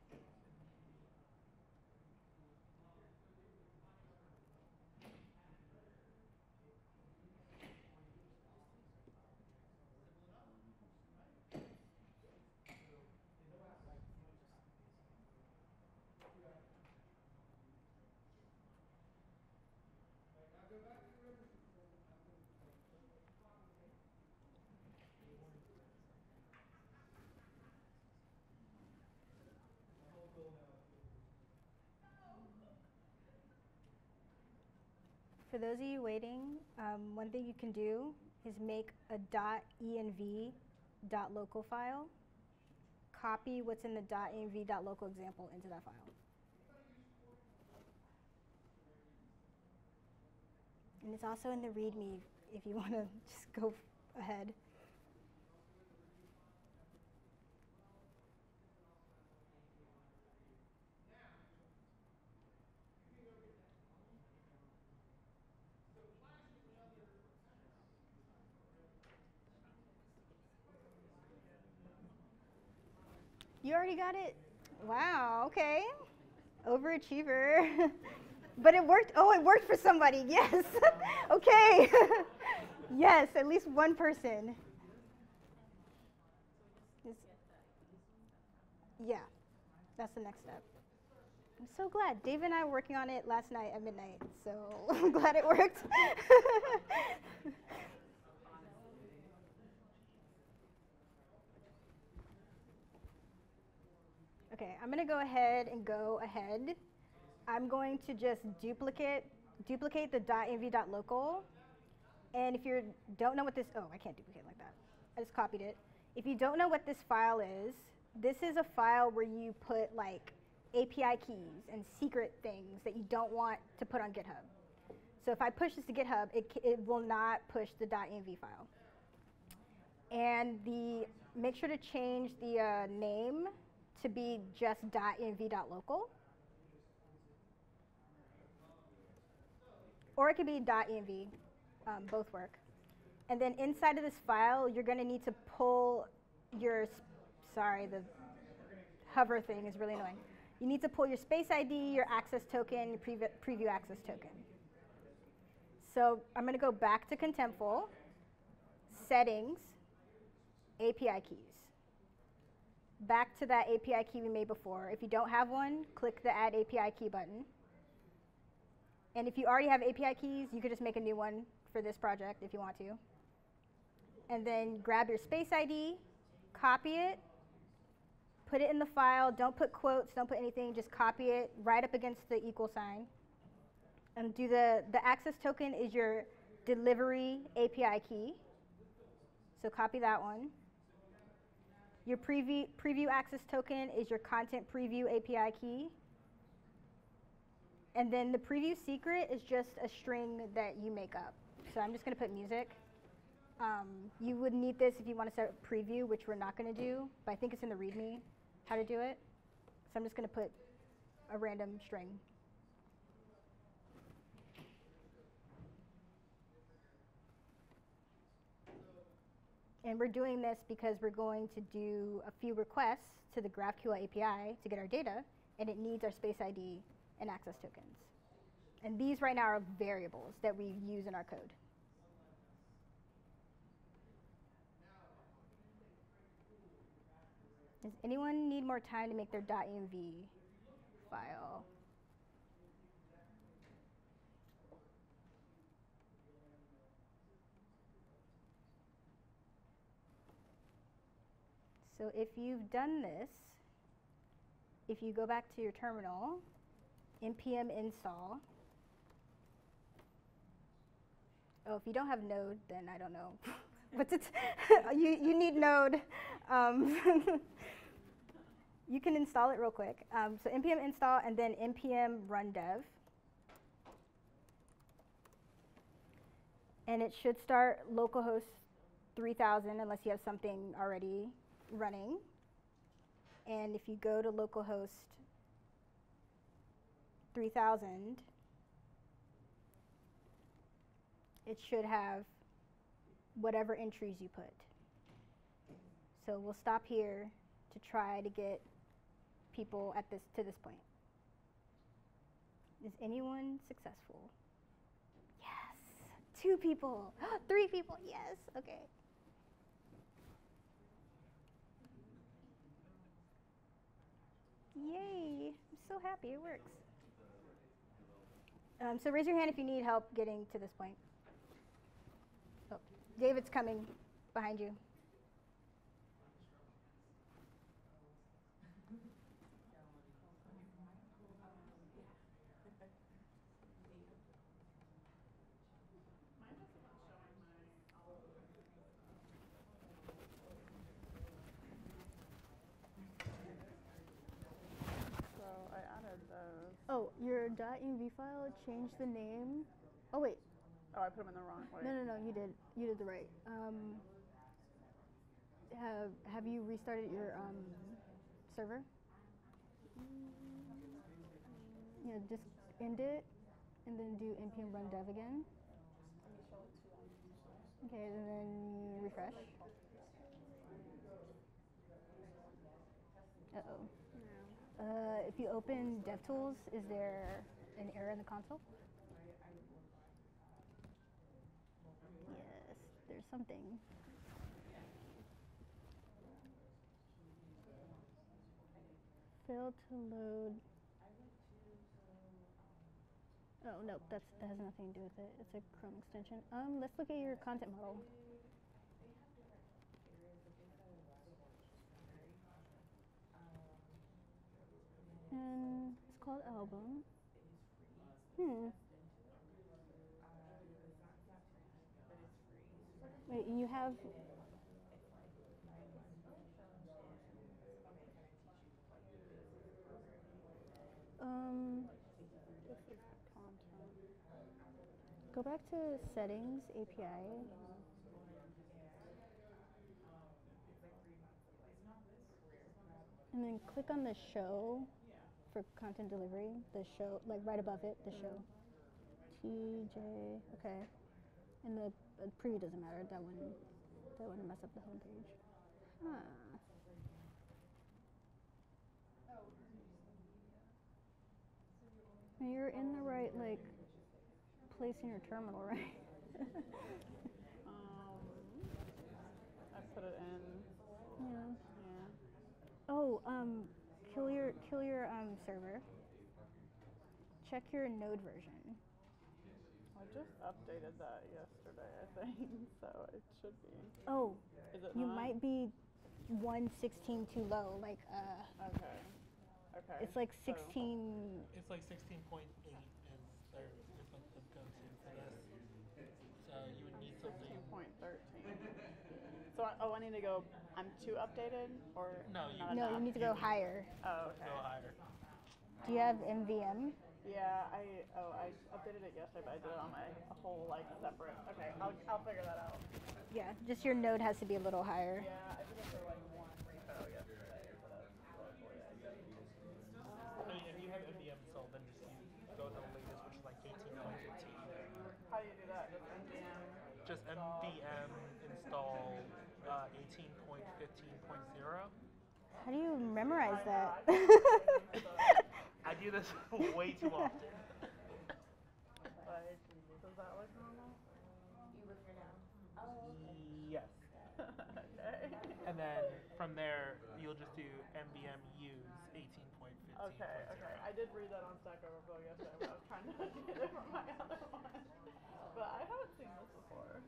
A: For those of you waiting, um, one thing you can do is make a .env .local file, copy what's in the .env .local example into that file. And it's also in the README if you want to just go ahead. You already got it? Wow, okay. Overachiever. but it worked. Oh, it worked for somebody. Yes. okay. yes, at least one person. Yeah, that's the next step. I'm so glad. Dave and I were working on it last night at midnight, so I'm glad it worked. Okay, I'm gonna go ahead and go ahead. I'm going to just duplicate duplicate the .env.local. And if you don't know what this, oh, I can't duplicate like that. I just copied it. If you don't know what this file is, this is a file where you put like API keys and secret things that you don't want to put on GitHub. So if I push this to GitHub, it, it will not push the .env file. And the make sure to change the uh, name to be just .env.local. Or it could be .env, um, both work. And then inside of this file, you're gonna need to pull your, sorry, the hover thing is really annoying. You need to pull your space ID, your access token, your previ- preview access token. So I'm gonna go back to Contentful, settings, API keys back to that API key we made before. If you don't have one, click the Add API Key button. And if you already have API keys, you could just make a new one for this project if you want to. And then grab your space ID, copy it, put it in the file. Don't put quotes, don't put anything, just copy it right up against the equal sign. And do the, the access token is your delivery API key. So copy that one. Your preview, preview access token is your content preview API key. And then the preview secret is just a string that you make up. So I'm just going to put music. Um, you would need this if you want to set a preview, which we're not going to do, but I think it's in the README how to do it. So I'm just going to put a random string. And we're doing this because we're going to do a few requests to the GraphQL API to get our data, and it needs our space ID and access tokens. And these right now are variables that we use in our code. Does anyone need more time to make their .env file? So if you've done this, if you go back to your terminal, npm install. Oh, if you don't have Node, then I don't know. What's it? you, you need Node. Um, you can install it real quick. Um, so npm install and then npm run dev. And it should start localhost 3000 unless you have something already running. And if you go to localhost 3000, it should have whatever entries you put. So we'll stop here to try to get people at this to this point. Is anyone successful? Yes. Two people. Three people. Yes. Okay. Yay. I'm so happy it works. Um, so raise your hand if you need help getting to this point. Oh, David's coming behind you.
K: So I added those.
A: Oh, your .env file changed the name. Oh wait,
K: Oh, I put them in the wrong way.
A: no, no, no, you did. You did the right. Um, have Have you restarted your um, server? Yeah, just end it, and then do npm run dev again. Okay, and then refresh. Uh oh. Uh, if you open DevTools, is there an error in the console? Yes, there's something. Failed to load. Oh no, that's that has nothing to do with it. It's a Chrome extension. Um, let's look at your content model. And it's called album. Hmm. Wait, you have. Um, go back to settings API. And then click on the show for content delivery. The show, like right above it, the show. TJ, okay. And the uh, preview doesn't matter. That one, that wouldn't mess up the home page. Huh. You're in the right like place in your terminal, right?
K: Um, I put it in.
A: yeah.
K: Yeah.
A: Oh, um, kill your kill your um server. Check your node version.
K: I just updated that yesterday, I think, so it should be.
A: Oh,
K: Is it
A: you
K: not?
A: might be one sixteen too low. Like uh,
K: Okay. Okay.
A: it's like
K: so-
A: sixteen.
B: It's like 16.8 is their is what the go-to for this. So you would need something.
K: Point thirteen. So I, oh, I need to go. I'm too updated, or
B: No, you-
K: not
A: No, you need to go higher.
K: Oh, okay.
B: Go higher.
A: Do you have NVM?
K: Yeah, I oh I updated it yesterday, but I did it on my whole like separate. Okay, I'll I'll figure that out.
A: Yeah, just your node has to be a little higher.
K: Yeah, I did it for like one repo yesterday, but uh, yeah, I did.
B: I mean, if you have NVM installed, then just use, go to the latest, which is like 18.15.
K: How do you do that? Just npm.
B: Just NVM install uh, 18.15.0.
A: How do you memorize that?
B: I do this way too often.
K: Like, does that look normal?
B: Yes.
K: okay.
B: And then from there, you'll just do NVM use 18.15.
K: Okay, okay. I did read that on Stack Overflow yesterday when I was trying to get it from my other one. But I haven't seen this before.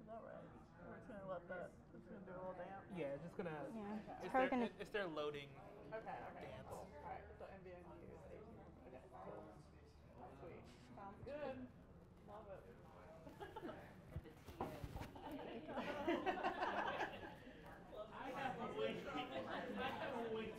K: Is that right? We're just gonna let that, it's gonna do a little dance.
B: Yeah, just gonna.
A: Yeah,
B: It's,
A: it's probably
B: their,
A: gonna-
B: it- it's their loading.
K: Okay, okay.
B: Dance.
K: Cool. Alright, so NVM use 18. Okay, cool. Sweet. Sounds good. Love it.
B: I have a way, I have a way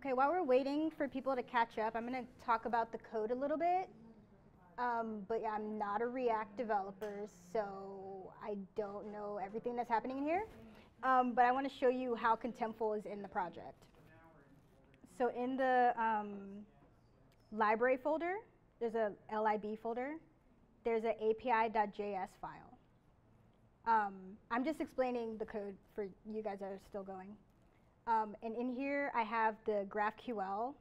A: Okay, while we're waiting for people to catch up, I'm going to talk about the code a little bit. Um, but yeah, I'm not a React developer, so I don't know everything that's happening in here. Um, but I want to show you how Contentful is in the project. So in the um, library folder, there's a lib folder. There's an api.js file. Um, I'm just explaining the code for you guys that are still going. Um, and in here, I have the GraphQL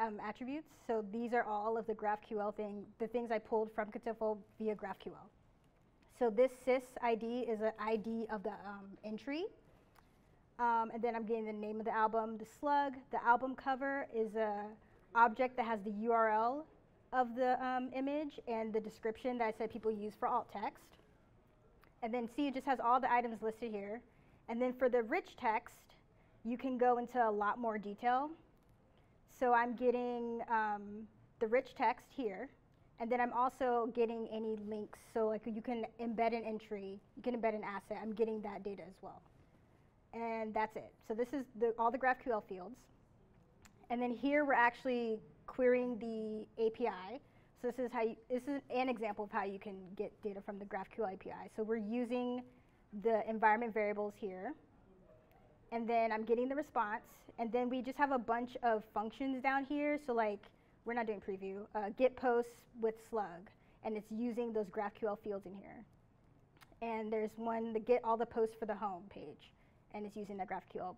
A: um, attributes. So these are all of the GraphQL thing, the things I pulled from Contentful via GraphQL. So this sys ID is an ID of the um, entry. Um, and then I'm getting the name of the album, the slug. The album cover is a object that has the URL of the um, image and the description that I said people use for alt text. And then see, it just has all the items listed here. And then for the rich text, you can go into a lot more detail. So I'm getting um, the rich text here, and then I'm also getting any links. So like you can embed an entry, you can embed an asset. I'm getting that data as well. And that's it. So this is the, all the GraphQL fields. And then here we're actually querying the API. So this is how you, this is an example of how you can get data from the GraphQL API. So we're using the environment variables here. And then I'm getting the response. And then we just have a bunch of functions down here. So like, we're not doing preview, uh, get posts with slug. And it's using those GraphQL fields in here. And there's one, the get all the posts for the home page. And it's using the GraphQL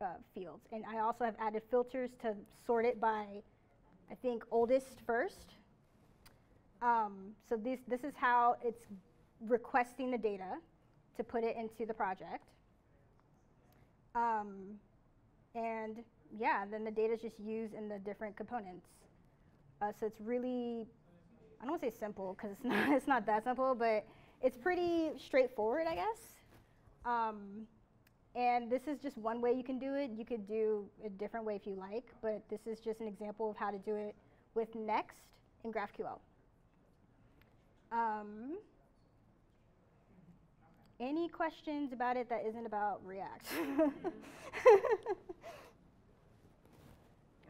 A: uh, fields. And I also have added filters to sort it by, I think, oldest first. Um, so this, this is how it's requesting the data to put it into the project. Um, and yeah, then the data is just used in the different components. Uh, so it's really, I don't want to say simple because it's not, it's not that simple, but it's pretty straightforward, I guess. Um, and this is just one way you can do it. You could do a different way if you like, but this is just an example of how to do it with Next in GraphQL. Um, any questions about it that isn't about React?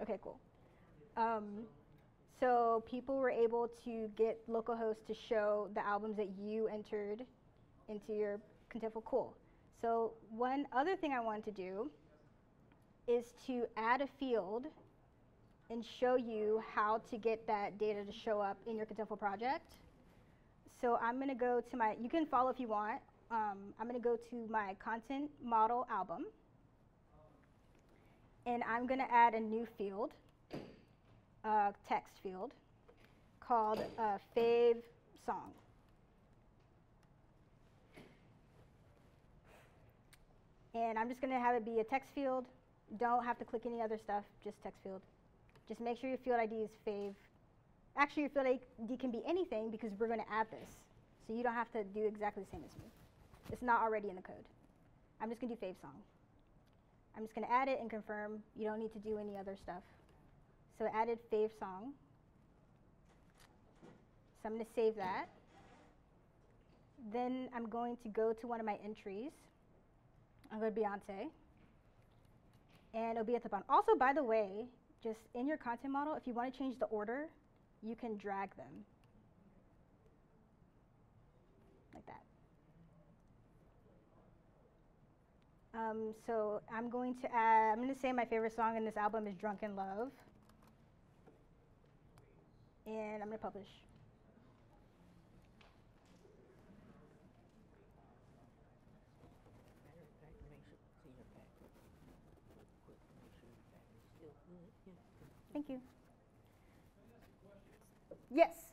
A: okay, cool. Um, so people were able to get localhost to show the albums that you entered into your Contentful Cool. So one other thing I wanted to do is to add a field and show you how to get that data to show up in your Contentful project. So I'm going to go to my, you can follow if you want. Um, I'm going to go to my content model album. And I'm going to add a new field, uh, text field, called fave song. And I'm just going to have it be a text field. Don't have to click any other stuff, just text field. Just make sure your field ID is fave. Actually, your field ID can be anything because we're going to add this. So you don't have to do exactly the same as me. It's not already in the code. I'm just going to do fave song. I'm just going to add it and confirm. You don't need to do any other stuff. So I added fave song. So I'm going to save that. Then I'm going to go to one of my entries. I'm going to Beyonce. And it'll be at the bottom. Also, by the way, just in your content model, if you want to change the order, you can drag them. Like that. Um, so I'm going to add, I'm going to say my favorite song in this album is Drunk in Love. And I'm going to publish. Thank you. Yes.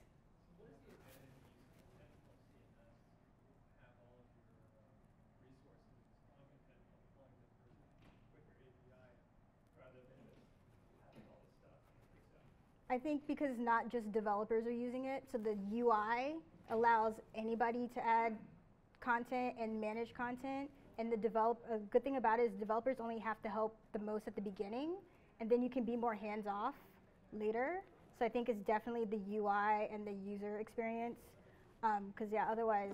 A: I think because not just developers are using it, so the UI allows anybody to add content and manage content. And the develop a good thing about it is developers only have to help the most at the beginning, and then you can be more hands off later. So I think it's definitely the UI and the user experience. Because um, yeah, otherwise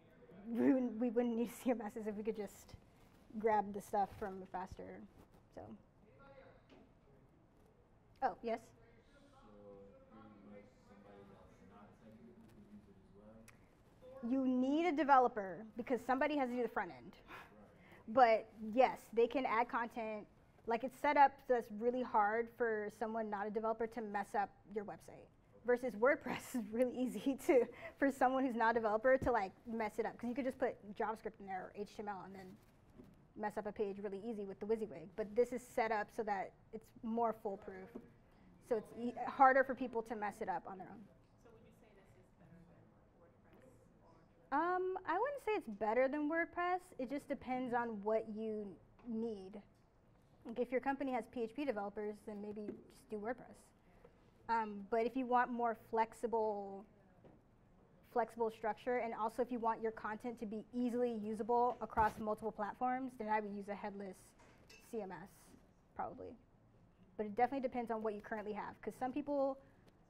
A: we wouldn't, we wouldn't need CMSs if we could just grab the stuff from faster. So Oh, yes.
D: So pretty much somebody that's not technical can use it as well.
A: You need a developer because somebody has to do the front end. But yes, they can add content. Like it's set up so really hard for someone not a developer to mess up your website. Versus WordPress is really easy to for someone who's not a developer to like mess it up because you could just put JavaScript in there or HTML and then mess up a page really easy with the WYSIWYG. But this is set up so that it's more foolproof. So it's e- harder for people to mess it up on their own. Um, I wouldn't say it's better than WordPress. It just depends on what you need. Like if your company has PHP developers, then maybe just do WordPress. Um, but if you want more flexible, flexible structure, and also if you want your content to be easily usable across multiple platforms, then I would use a headless CMS, probably. But it definitely depends on what you currently have, because some people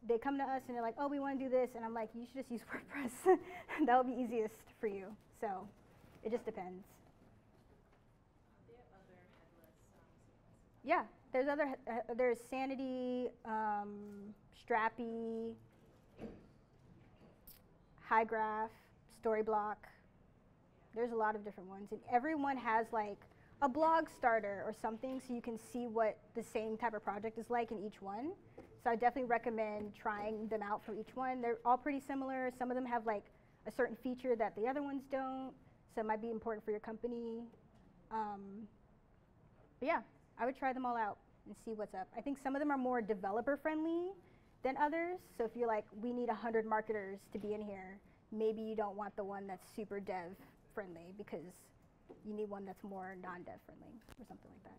A: they come to us and they're like, oh, we want to do this. And I'm like, you should just use WordPress. that would be easiest for you. So it just depends. Yeah, there's other, uh, there's Sanity, um, Strapi, Hygraph, Storyblok. There's a lot of different ones. And everyone has like a blog starter or something so you can see what the same type of project is like in each one. So I definitely recommend trying them out for each one. They're all pretty similar. Some of them have like a certain feature that the other ones don't, so it might be important for your company. Um, but yeah, I would try them all out and see what's up. I think some of them are more developer friendly than others. So if you're like, we need 100 marketers to be in here, maybe you don't want the one that's super dev friendly because you need one that's more non dev friendly or something like that.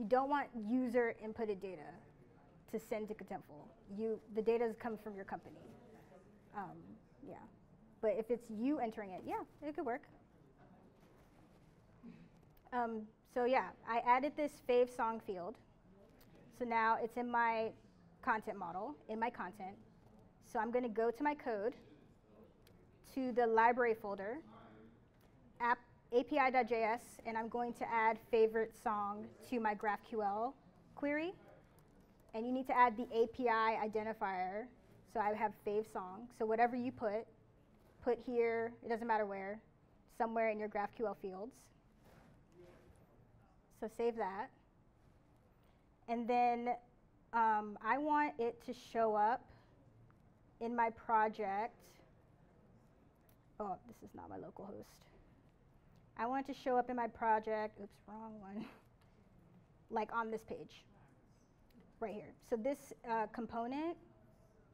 A: You don't want user inputted data to send to Contentful. You, the data comes from your company. Um, yeah. But if it's you entering it, yeah, it could work. Um, so yeah, I added this fave song field. So now it's in my content model, in my content. So I'm going to go to my code, to the library folder, app, api.js, and I'm going to add favorite song to my GraphQL query. And you need to add the API identifier. So I have fave song. So whatever you put, put here, it doesn't matter where, somewhere in your GraphQL fields. So save that. And then um, I want it to show up in my project. Oh, this is not my local host. I want to show up in my project. Oops, wrong one. like on this page, right here. So this uh, component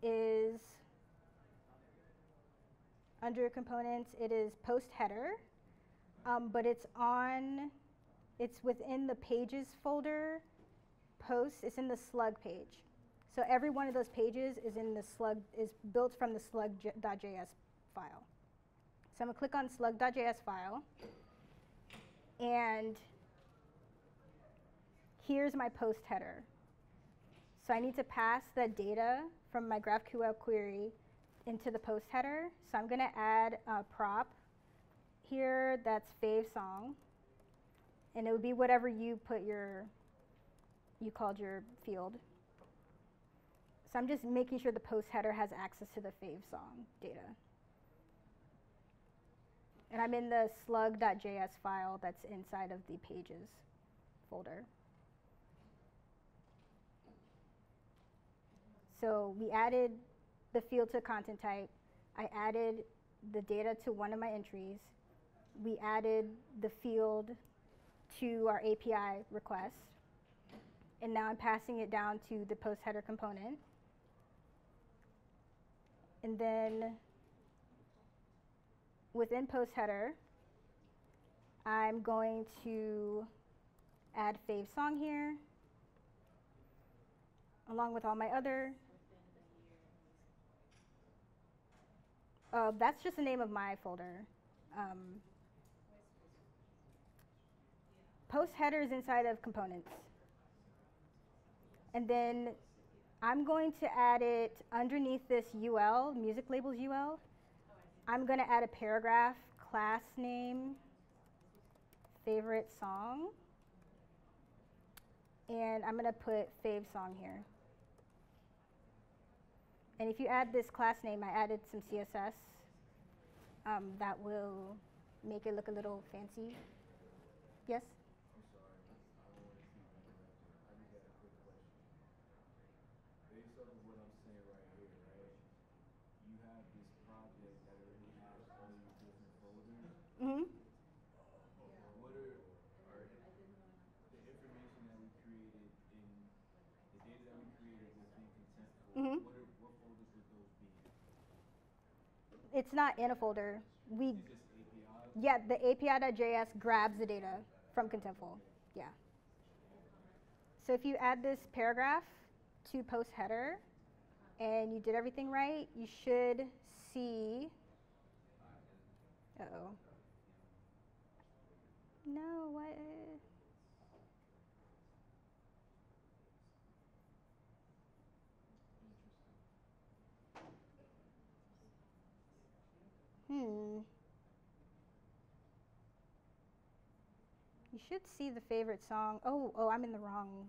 A: is under components. It is post header, um, but it's on. It's within the pages folder. Post. It's in the slug page. So every one of those pages is in the slug is built from the slug.js file. So I'm gonna click on slug.js file, and here's my post header. So I need to pass the data from my GraphQL query into the post header. So I'm gonna add a prop here that's fave song, and it would be whatever you put your you called your field. So I'm just making sure the post header has access to the fave song data. And I'm in the slug.js file that's inside of the pages folder. So we added the field to content type. I added the data to one of my entries. We added the field to our API request. And now I'm passing it down to the post header component. And then within post header, I'm going to add fave song here, along with all my other. Uh, that's just the name of my folder. Um, post headers inside of components. And then I'm going to add it underneath this UL, music labels UL. I'm going to add a paragraph, class name, favorite song. And I'm going to put fave song here. And if you add this class name, I added some CSS. Um, that will make it look a little fancy. Yes?
D: I'm sorry, I don't want to keep interrupting. I just got a quick question. Based off of what I'm saying right here, right? You have this project that already has all these different be?
A: It's not in a folder. We,
D: APIs?
A: yeah, the API.js grabs the data from Contentful. Yeah. So if you add this paragraph to post header and you did everything right, you should see. Uh oh. No, what? Hmm. You should see the favorite song. Oh, oh, I'm in the wrong.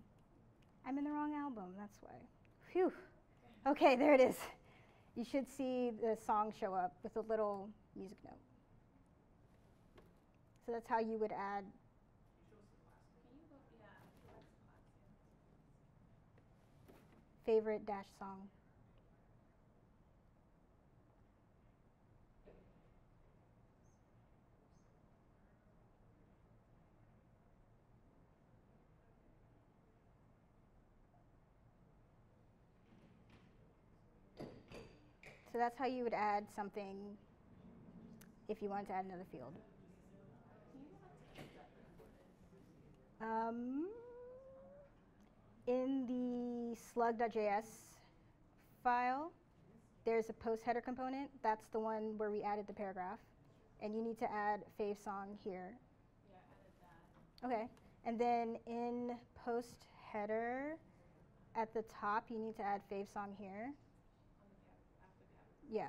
A: I'm in the wrong album. That's why. Phew. Okay, there it is. You should see the song show up with a little music note. So that's how you would add. Favorite dash song. So that's how you would add something if you wanted to add another field. Um, in the slug.js file, there's a post header component. That's the one where we added the paragraph. And you need to add fave song here. Okay. And then in post header, at the top, you need to add fave song here. Yeah.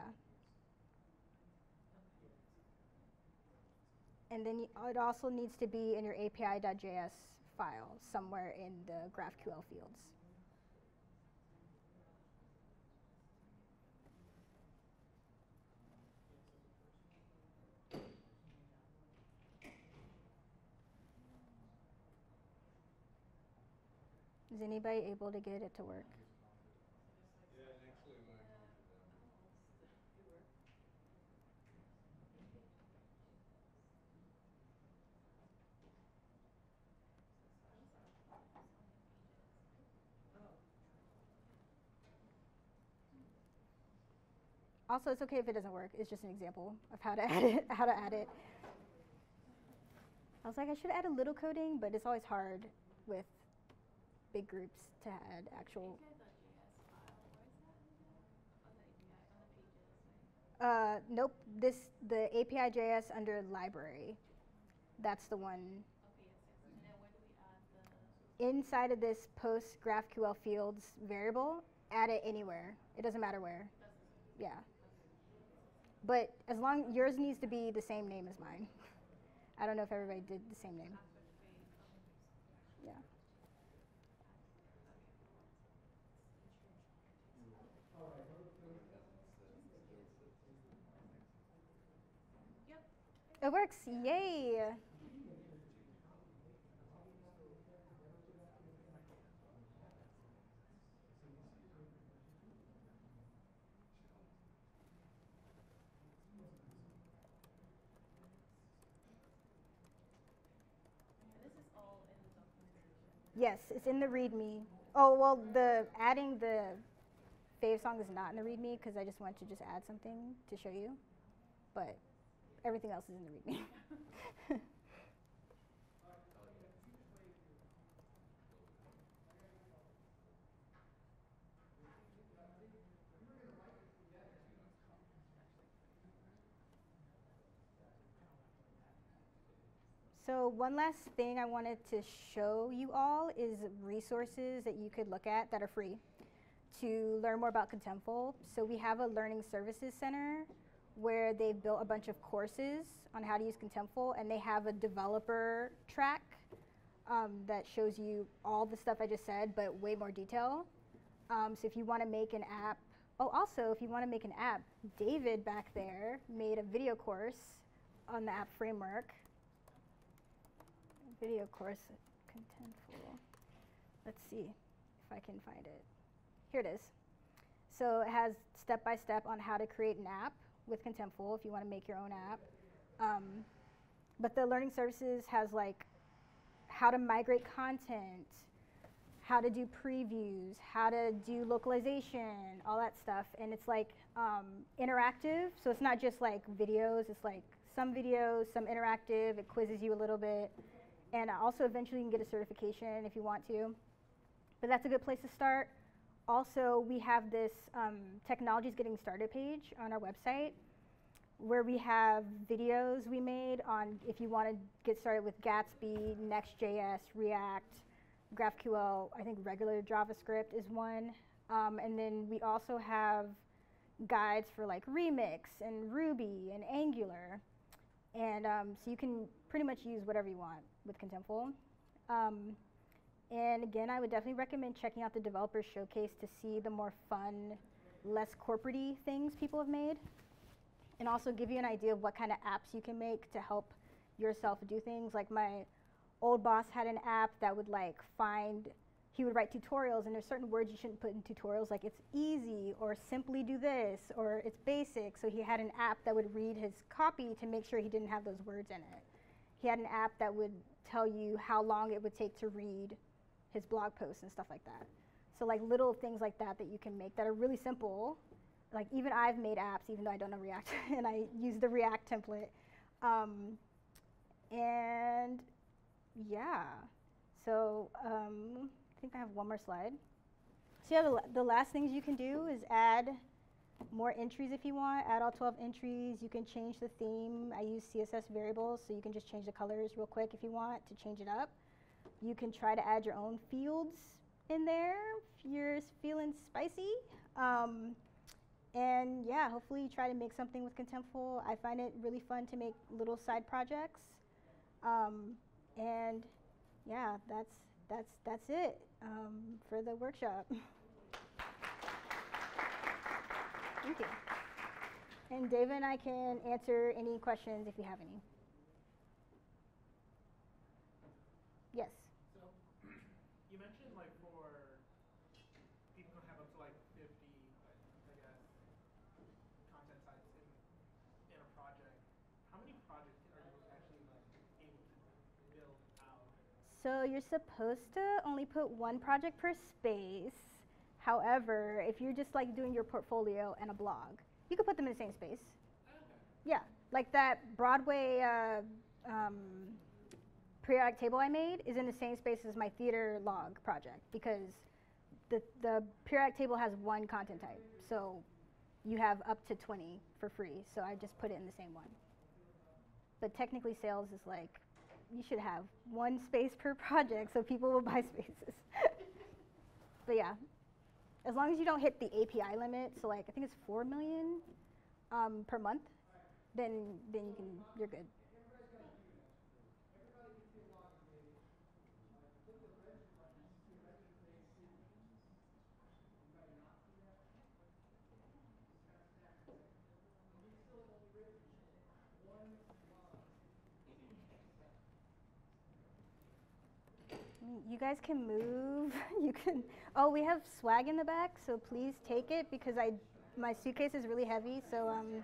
A: And then it also needs to be in your API.js file somewhere in the GraphQL fields. Is anybody able to get it to work? Also, it's okay if it doesn't work. It's just an example of how to add it. How to add it. I was like, I should add a little coding, but it's always hard with big groups to add actual. Uh, nope. This the API.js under library. That's the one. Inside of this post GraphQL fields variable, add it anywhere. It doesn't matter where. Yeah. But as long yours needs to be the same name as mine. I don't know if everybody did the same name. Yeah. It works. Yay. Yes, it's in the README. Oh well, the adding the fave song is not in the README because I just want to just add something to show you, but everything else is in the README. So one last thing I wanted to show you all is resources that you could look at that are free to learn more about Contentful. So we have a learning services center where they've built a bunch of courses on how to use Contentful, and they have a developer track um, that shows you all the stuff I just said, but way more detail. Um, so if you want to make an app, oh, also if you want to make an app, David back there made a video course on the app framework. Video course, Contentful. Let's see if I can find it. Here it is. So it has step by step on how to create an app with Contentful if you want to make your own app. Um, but the learning services has like how to migrate content, how to do previews, how to do localization, all that stuff. And it's like um, interactive, so it's not just like videos, it's like some videos, some interactive, it quizzes you a little bit. And also eventually you can get a certification if you want to. But that's a good place to start. Also, we have this um, Technologies Getting Started page on our website where we have videos we made on if you want to get started with Gatsby, Next.js, React, GraphQL, I think regular JavaScript is one. Um, and then we also have guides for like Remix and Ruby and Angular. And um, so you can pretty much use whatever you want with Contentful. Um, and again, I would definitely recommend checking out the developer showcase to see the more fun, less corporate things people have made. And also give you an idea of what kind of apps you can make to help yourself do things. Like my old boss had an app that would like find, he would write tutorials and there's certain words you shouldn't put in tutorials like it's easy or simply do this or it's basic. So he had an app that would read his copy to make sure he didn't have those words in it. He had an app that would tell you how long it would take to read his blog posts and stuff like that. So like little things like that that you can make that are really simple. Like even I've made apps even though I don't know React and I use the React template. Um, and yeah, so um, I think I have one more slide. So yeah, the, the last things you can do is add more entries if you want. Add all 12 entries. You can change the theme. I use CSS variables, so you can just change the colors real quick if you want to change it up. You can try to add your own fields in there if you're feeling spicy. Um, and yeah, hopefully you try to make something with Contentful. I find it really fun to make little side projects. Um, and yeah, that's that's that's it um, for the workshop. Thank you. And David and I can answer any questions if you have any. Yes.
B: So, you mentioned like for people who have up to like 50, I guess, content types in, in a project, how many projects are you actually like able to build out?
A: So you're supposed to only put one project per space. However, if you're just like doing your portfolio and a blog, you could put them in the same space. Yeah, like that Broadway uh, um, periodic table I made is in the same space as my theater log project because the, the periodic table has one content type. So you have up to 20 for free. So I just put it in the same one. But technically sales is like, you should have one space per project so people will buy spaces. but yeah, as long as you don't hit the API limit, so like I think it's 4 million um, per month, then, then you can, you're good. You guys can move. You can. Oh, we have swag in the back, so please take it because I, my suitcase is really heavy. So um,